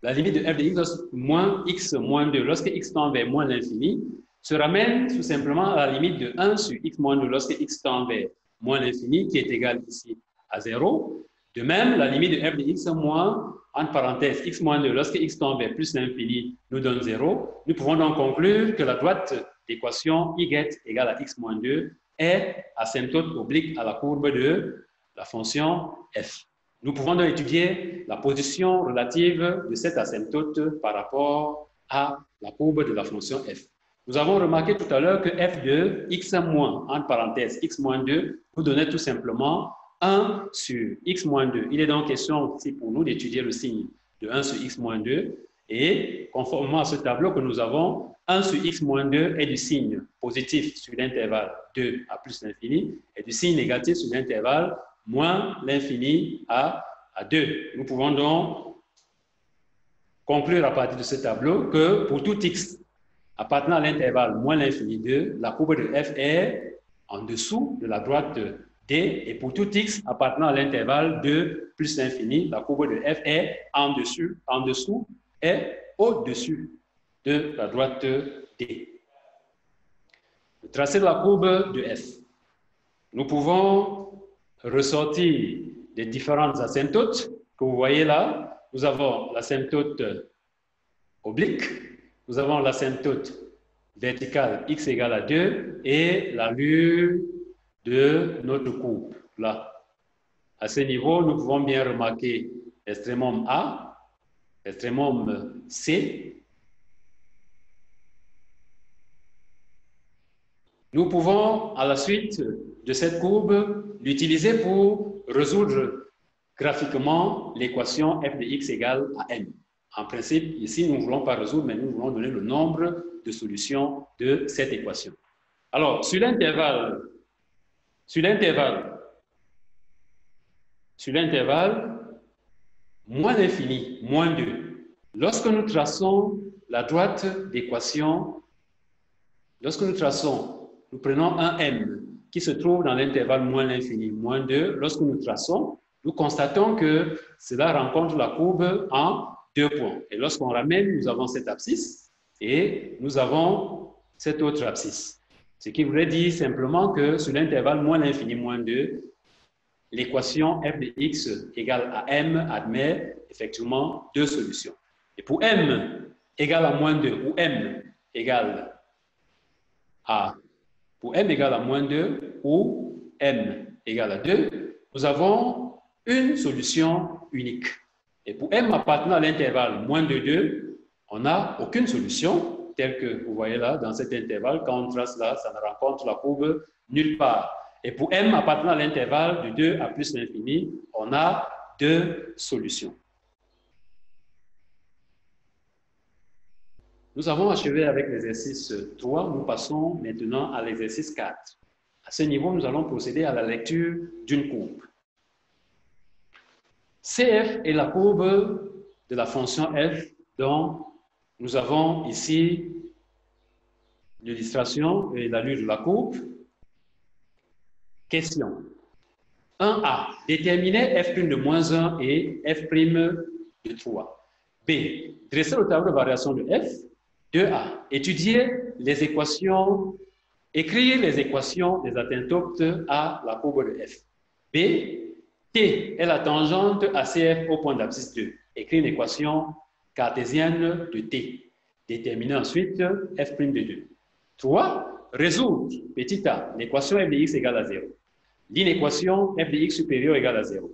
la limite de f de x moins x moins 2 lorsque x tend vers moins l'infini se ramène tout simplement à la limite de 1 sur x moins 2 lorsque x tend vers moins l'infini qui est égal ici à 0. De même, la limite de f de x moins, entre parenthèses, x moins 2, lorsque x tend vers plus l'infini, nous donne 0. Nous pouvons donc conclure que la droite d'équation y égale à x moins 2 est asymptote oblique à la courbe de la fonction f. Nous pouvons donc étudier la position relative de cette asymptote par rapport à la courbe de la fonction f. Nous avons remarqué tout à l'heure que f de x moins, entre parenthèses, x moins 2, nous donnait tout simplement 1 sur x moins 2. Il est donc question aussi pour nous d'étudier le signe de 1 sur x moins 2. Et conformément à ce tableau que nous avons, 1 sur x moins 2 est du signe positif sur l'intervalle 2 à plus l'infini et du signe négatif sur l'intervalle moins l'infini à, à 2. Nous pouvons donc conclure à partir de ce tableau que pour tout x appartenant à l'intervalle moins l'infini 2, la courbe de f est en dessous de la droite D, et pour tout x appartenant à l'intervalle 2 plus l'infini, la courbe de f est en, dessus, en dessous et au-dessus de la droite D. Le tracé de la courbe de f. Nous pouvons ressortir les différentes asymptotes que vous voyez là. Nous avons l'asymptote oblique, nous avons l'asymptote verticale x égale à 2 et l'allure de notre courbe. Là. À ce niveau, nous pouvons bien remarquer l'extrémum A, l'extrémum C. Nous pouvons, à la suite de cette courbe, l'utiliser pour résoudre graphiquement l'équation f de x égale à m. En principe, ici, nous ne voulons pas résoudre, mais nous voulons donner le nombre de solutions de cette équation. Alors, sur l'intervalle, sur l'intervalle, moins l'infini, moins 2. Lorsque nous traçons la droite d'équation, lorsque nous traçons, nous prenons un m qui se trouve dans l'intervalle moins l'infini, moins 2. Lorsque nous traçons, nous constatons que cela rencontre la courbe en deux points. Et lorsqu'on ramène, nous avons cette abscisse et nous avons cette autre abscisse. Ce qui voudrait dire simplement que sur l'intervalle moins l'infini moins 2, l'équation f de x égale à m admet effectivement deux solutions. Et pour m égale à moins 2 ou m égale à pour m égale à moins 2 ou m égale à 2, nous avons une solution unique. Et pour m appartenant à l'intervalle moins de 2, on n'a aucune solution, telle que vous voyez là, dans cet intervalle. Quand on trace là, ça ne rencontre la courbe nulle part. Et pour m appartenant à l'intervalle de 2 à plus l'infini, on a deux solutions. Nous avons achevé avec l'exercice 3. Nous passons maintenant à l'exercice 4. À ce niveau, nous allons procéder à la lecture d'une courbe. CF est la courbe de la fonction f dont nous avons ici l'illustration et l'allure de la courbe. Question. 1A. Déterminer f' de moins 1 et f' de 3. B. Dresser le tableau de variation de f. 2A. Étudier les équations, écrire les équations des asymptotes à la courbe de f. B T est la tangente à CF au point d'abscisse 2. Écris une équation cartésienne de T. Déterminer ensuite f' de 2. 3. Résoudre, petit a, l'équation f de x égale à 0. L'inéquation f de x supérieur égale à 0.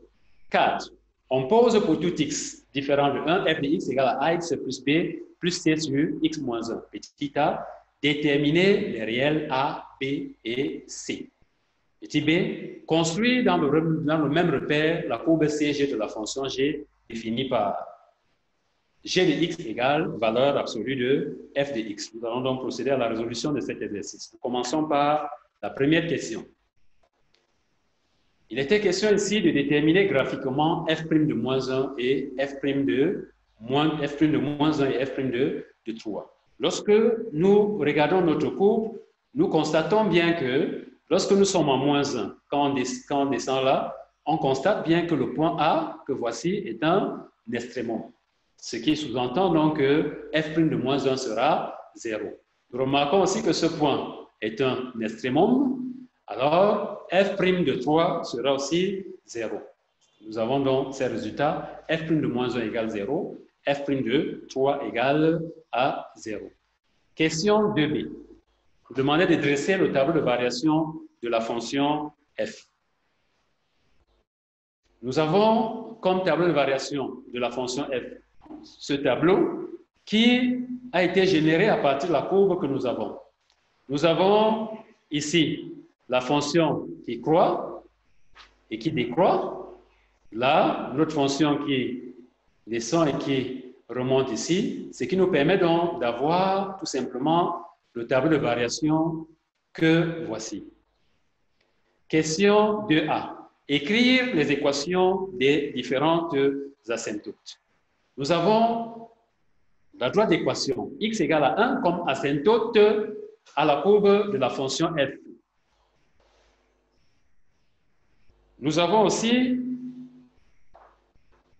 4. On pose pour tout x différent de 1, f de x égale à ax plus b plus c sur x moins 1. Petit a, déterminer les réels a, b et c. Petit b, construire dans le, dans le même repère la courbe CG de la fonction g définie par g de x égale valeur absolue de f de x. Nous allons donc procéder à la résolution de cet exercice. Nous commençons par la première question. Il était question ici de déterminer graphiquement f' de moins 1 et f' de moins, f' de moins 1 et f' de, de 3. Lorsque nous regardons notre courbe, nous constatons bien que Lorsque nous sommes en moins 1, quand on, descend, là, on constate bien que le point A, que voici, est un extrémum. Ce qui sous-entend donc que f' de moins 1 sera 0. Nous remarquons aussi que ce point est un extrémum, alors f' de 3 sera aussi 0. Nous avons donc ces résultats, f' de moins 1 égale 0, f' de 3 égale à 0. Question 2b demandait de dresser le tableau de variation de la fonction f. Nous avons comme tableau de variation de la fonction f ce tableau qui a été généré à partir de la courbe que nous avons. Nous avons ici la fonction qui croît et qui décroît. Là, notre fonction qui descend et qui remonte ici, ce qui nous permet donc d'avoir tout simplement le tableau de variation que voici. Question 2a. Écrire les équations des différentes asymptotes. Nous avons la droite d'équation x égale à 1 comme asymptote à la courbe de la fonction f. Nous avons aussi,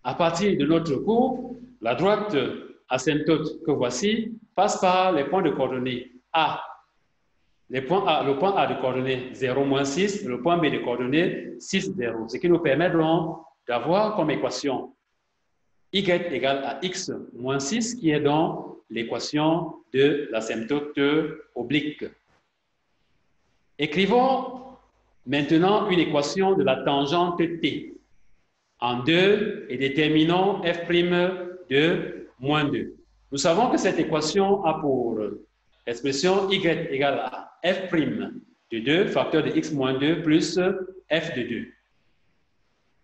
à partir de notre courbe, la droite asymptote que voici passe par les points de coordonnées A. A, le point A de coordonnées 0, moins 6, le point B de coordonnées 6, 0. Ce qui nous permet donc d'avoir comme équation y égale à x moins 6, qui est donc l'équation de l'asymptote oblique. Écrivons maintenant une équation de la tangente t en 2 et déterminons f' de moins 2. Nous savons que cette équation a pour expression y égale à f' de 2, facteur de x moins 2 plus f de 2.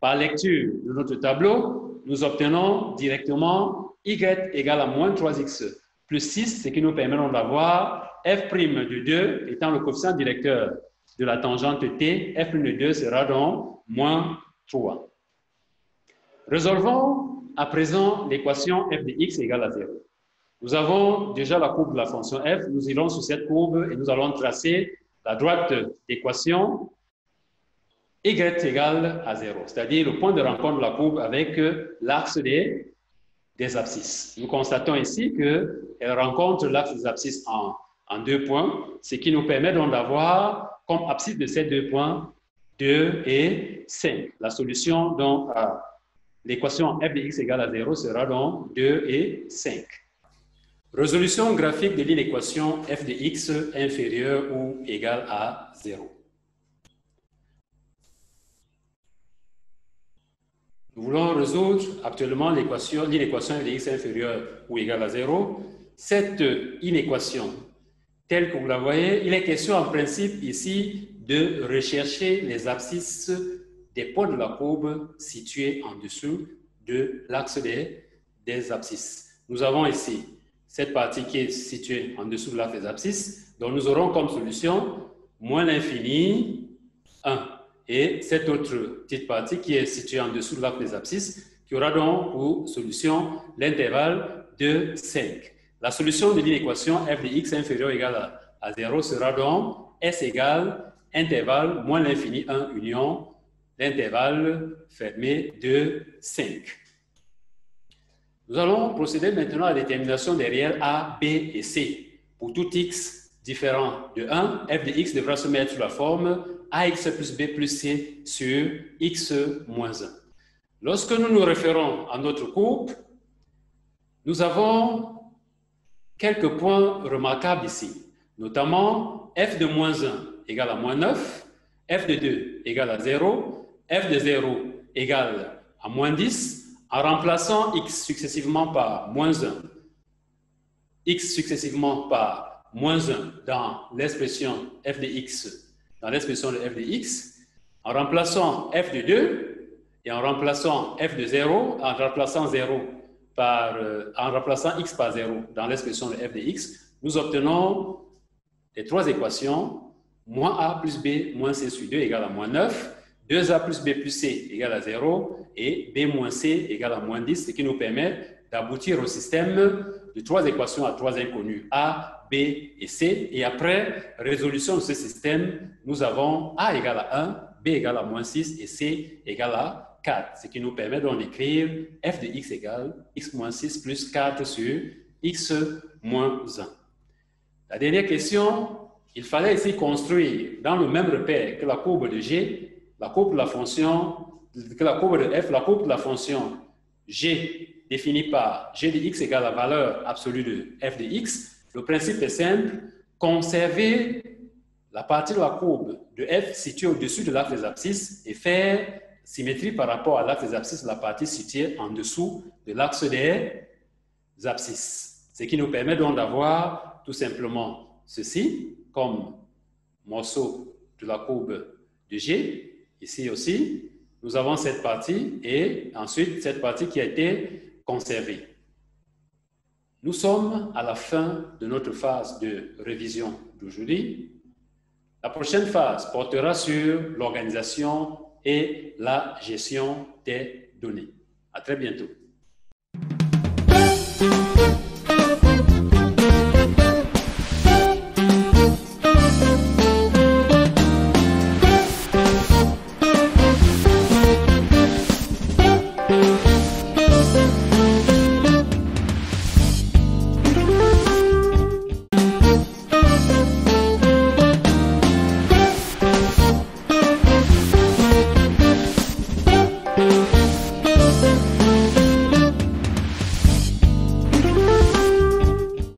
Par lecture de notre tableau, nous obtenons directement y égale à moins 3x plus 6, ce qui nous permet d'avoir f' de 2 étant le coefficient directeur de la tangente t, f' de 2 sera donc moins 3. Résolvons à présent l'équation f de x égale à 0. Nous avons déjà la courbe de la fonction f, nous irons sur cette courbe et nous allons tracer la droite d'équation y égale à 0, c'est-à-dire le point de rencontre de la courbe avec euh, l'axe des, des abscisses. Nous constatons ici qu'elle rencontre l'axe des abscisses en, en, deux points, ce qui nous permet donc d'avoir comme abscisse de ces deux points 2 et 5. La solution donc à l'équation f de x égale à 0 sera donc 2 et 5. Résolution graphique de l'équation f de x inférieure ou égale à 0. Nous voulons résoudre actuellement l'équation, l'inéquation f de x inférieure ou égale à 0. Cette inéquation, telle que vous la voyez, il est question en principe ici de rechercher les abscisses des points de la courbe situés en dessous de l'axe des, des abscisses. Nous avons ici cette partie qui est située en dessous de l'axe des abscisses, dont nous aurons comme solution moins l'infini 1 et cette autre petite partie qui est située en dessous de l'arc des abscisses, qui aura donc pour solution l'intervalle de 5. La solution de l'inéquation f de x inférieur ou égal à, 0 sera donc s égale intervalle moins l'infini 1 union l'intervalle fermé de 5. Nous allons procéder maintenant à la détermination des réels a, b et c. Pour tout x différent de 1, f de x devra se mettre sous la forme ax plus b plus c sur x moins 1. Lorsque nous nous référons à notre courbe, nous avons quelques points remarquables ici, notamment f de moins 1 égale à moins 9, f de 2 égale à 0, f de 0 égale à moins 10, en remplaçant x successivement par moins 1, x successivement par moins 1 dans l'expression f de x dans l'expression de f de x, en remplaçant f de 2 et en remplaçant f de 0, en remplaçant 0 par, euh, en remplaçant x par 0 dans l'expression de f de x, nous obtenons les trois équations, moins a plus b moins c sur 2 égale à moins 9, 2a plus b plus c égale à 0 et b moins c égale à moins 10, ce qui nous permet d'aboutir au système de trois équations à trois inconnus, a, B et C. Et après résolution de ce système, nous avons A égale à 1, B égale à moins 6 et C égale à 4. Ce qui nous permet donc d'écrire f de x égale x moins 6 plus 4 sur x moins 1. La dernière question, il fallait ici construire dans le même repère que la courbe de G, la courbe de la fonction, que la courbe de f, la courbe de la fonction G définie par g de x égale la valeur absolue de f de x le principe est simple, conserver la partie de la courbe de f située au-dessus de l'axe des abscisses et faire symétrie par rapport à l'axe des abscisses la partie située en dessous de l'axe des abscisses. Ce qui nous permet donc d'avoir tout simplement ceci comme morceau de la courbe de G. Ici aussi, nous avons cette partie et ensuite cette partie qui a été conservée. Nous sommes à la fin de notre phase de révision d'aujourd'hui. La prochaine phase portera sur l'organisation et la gestion des données. À très bientôt.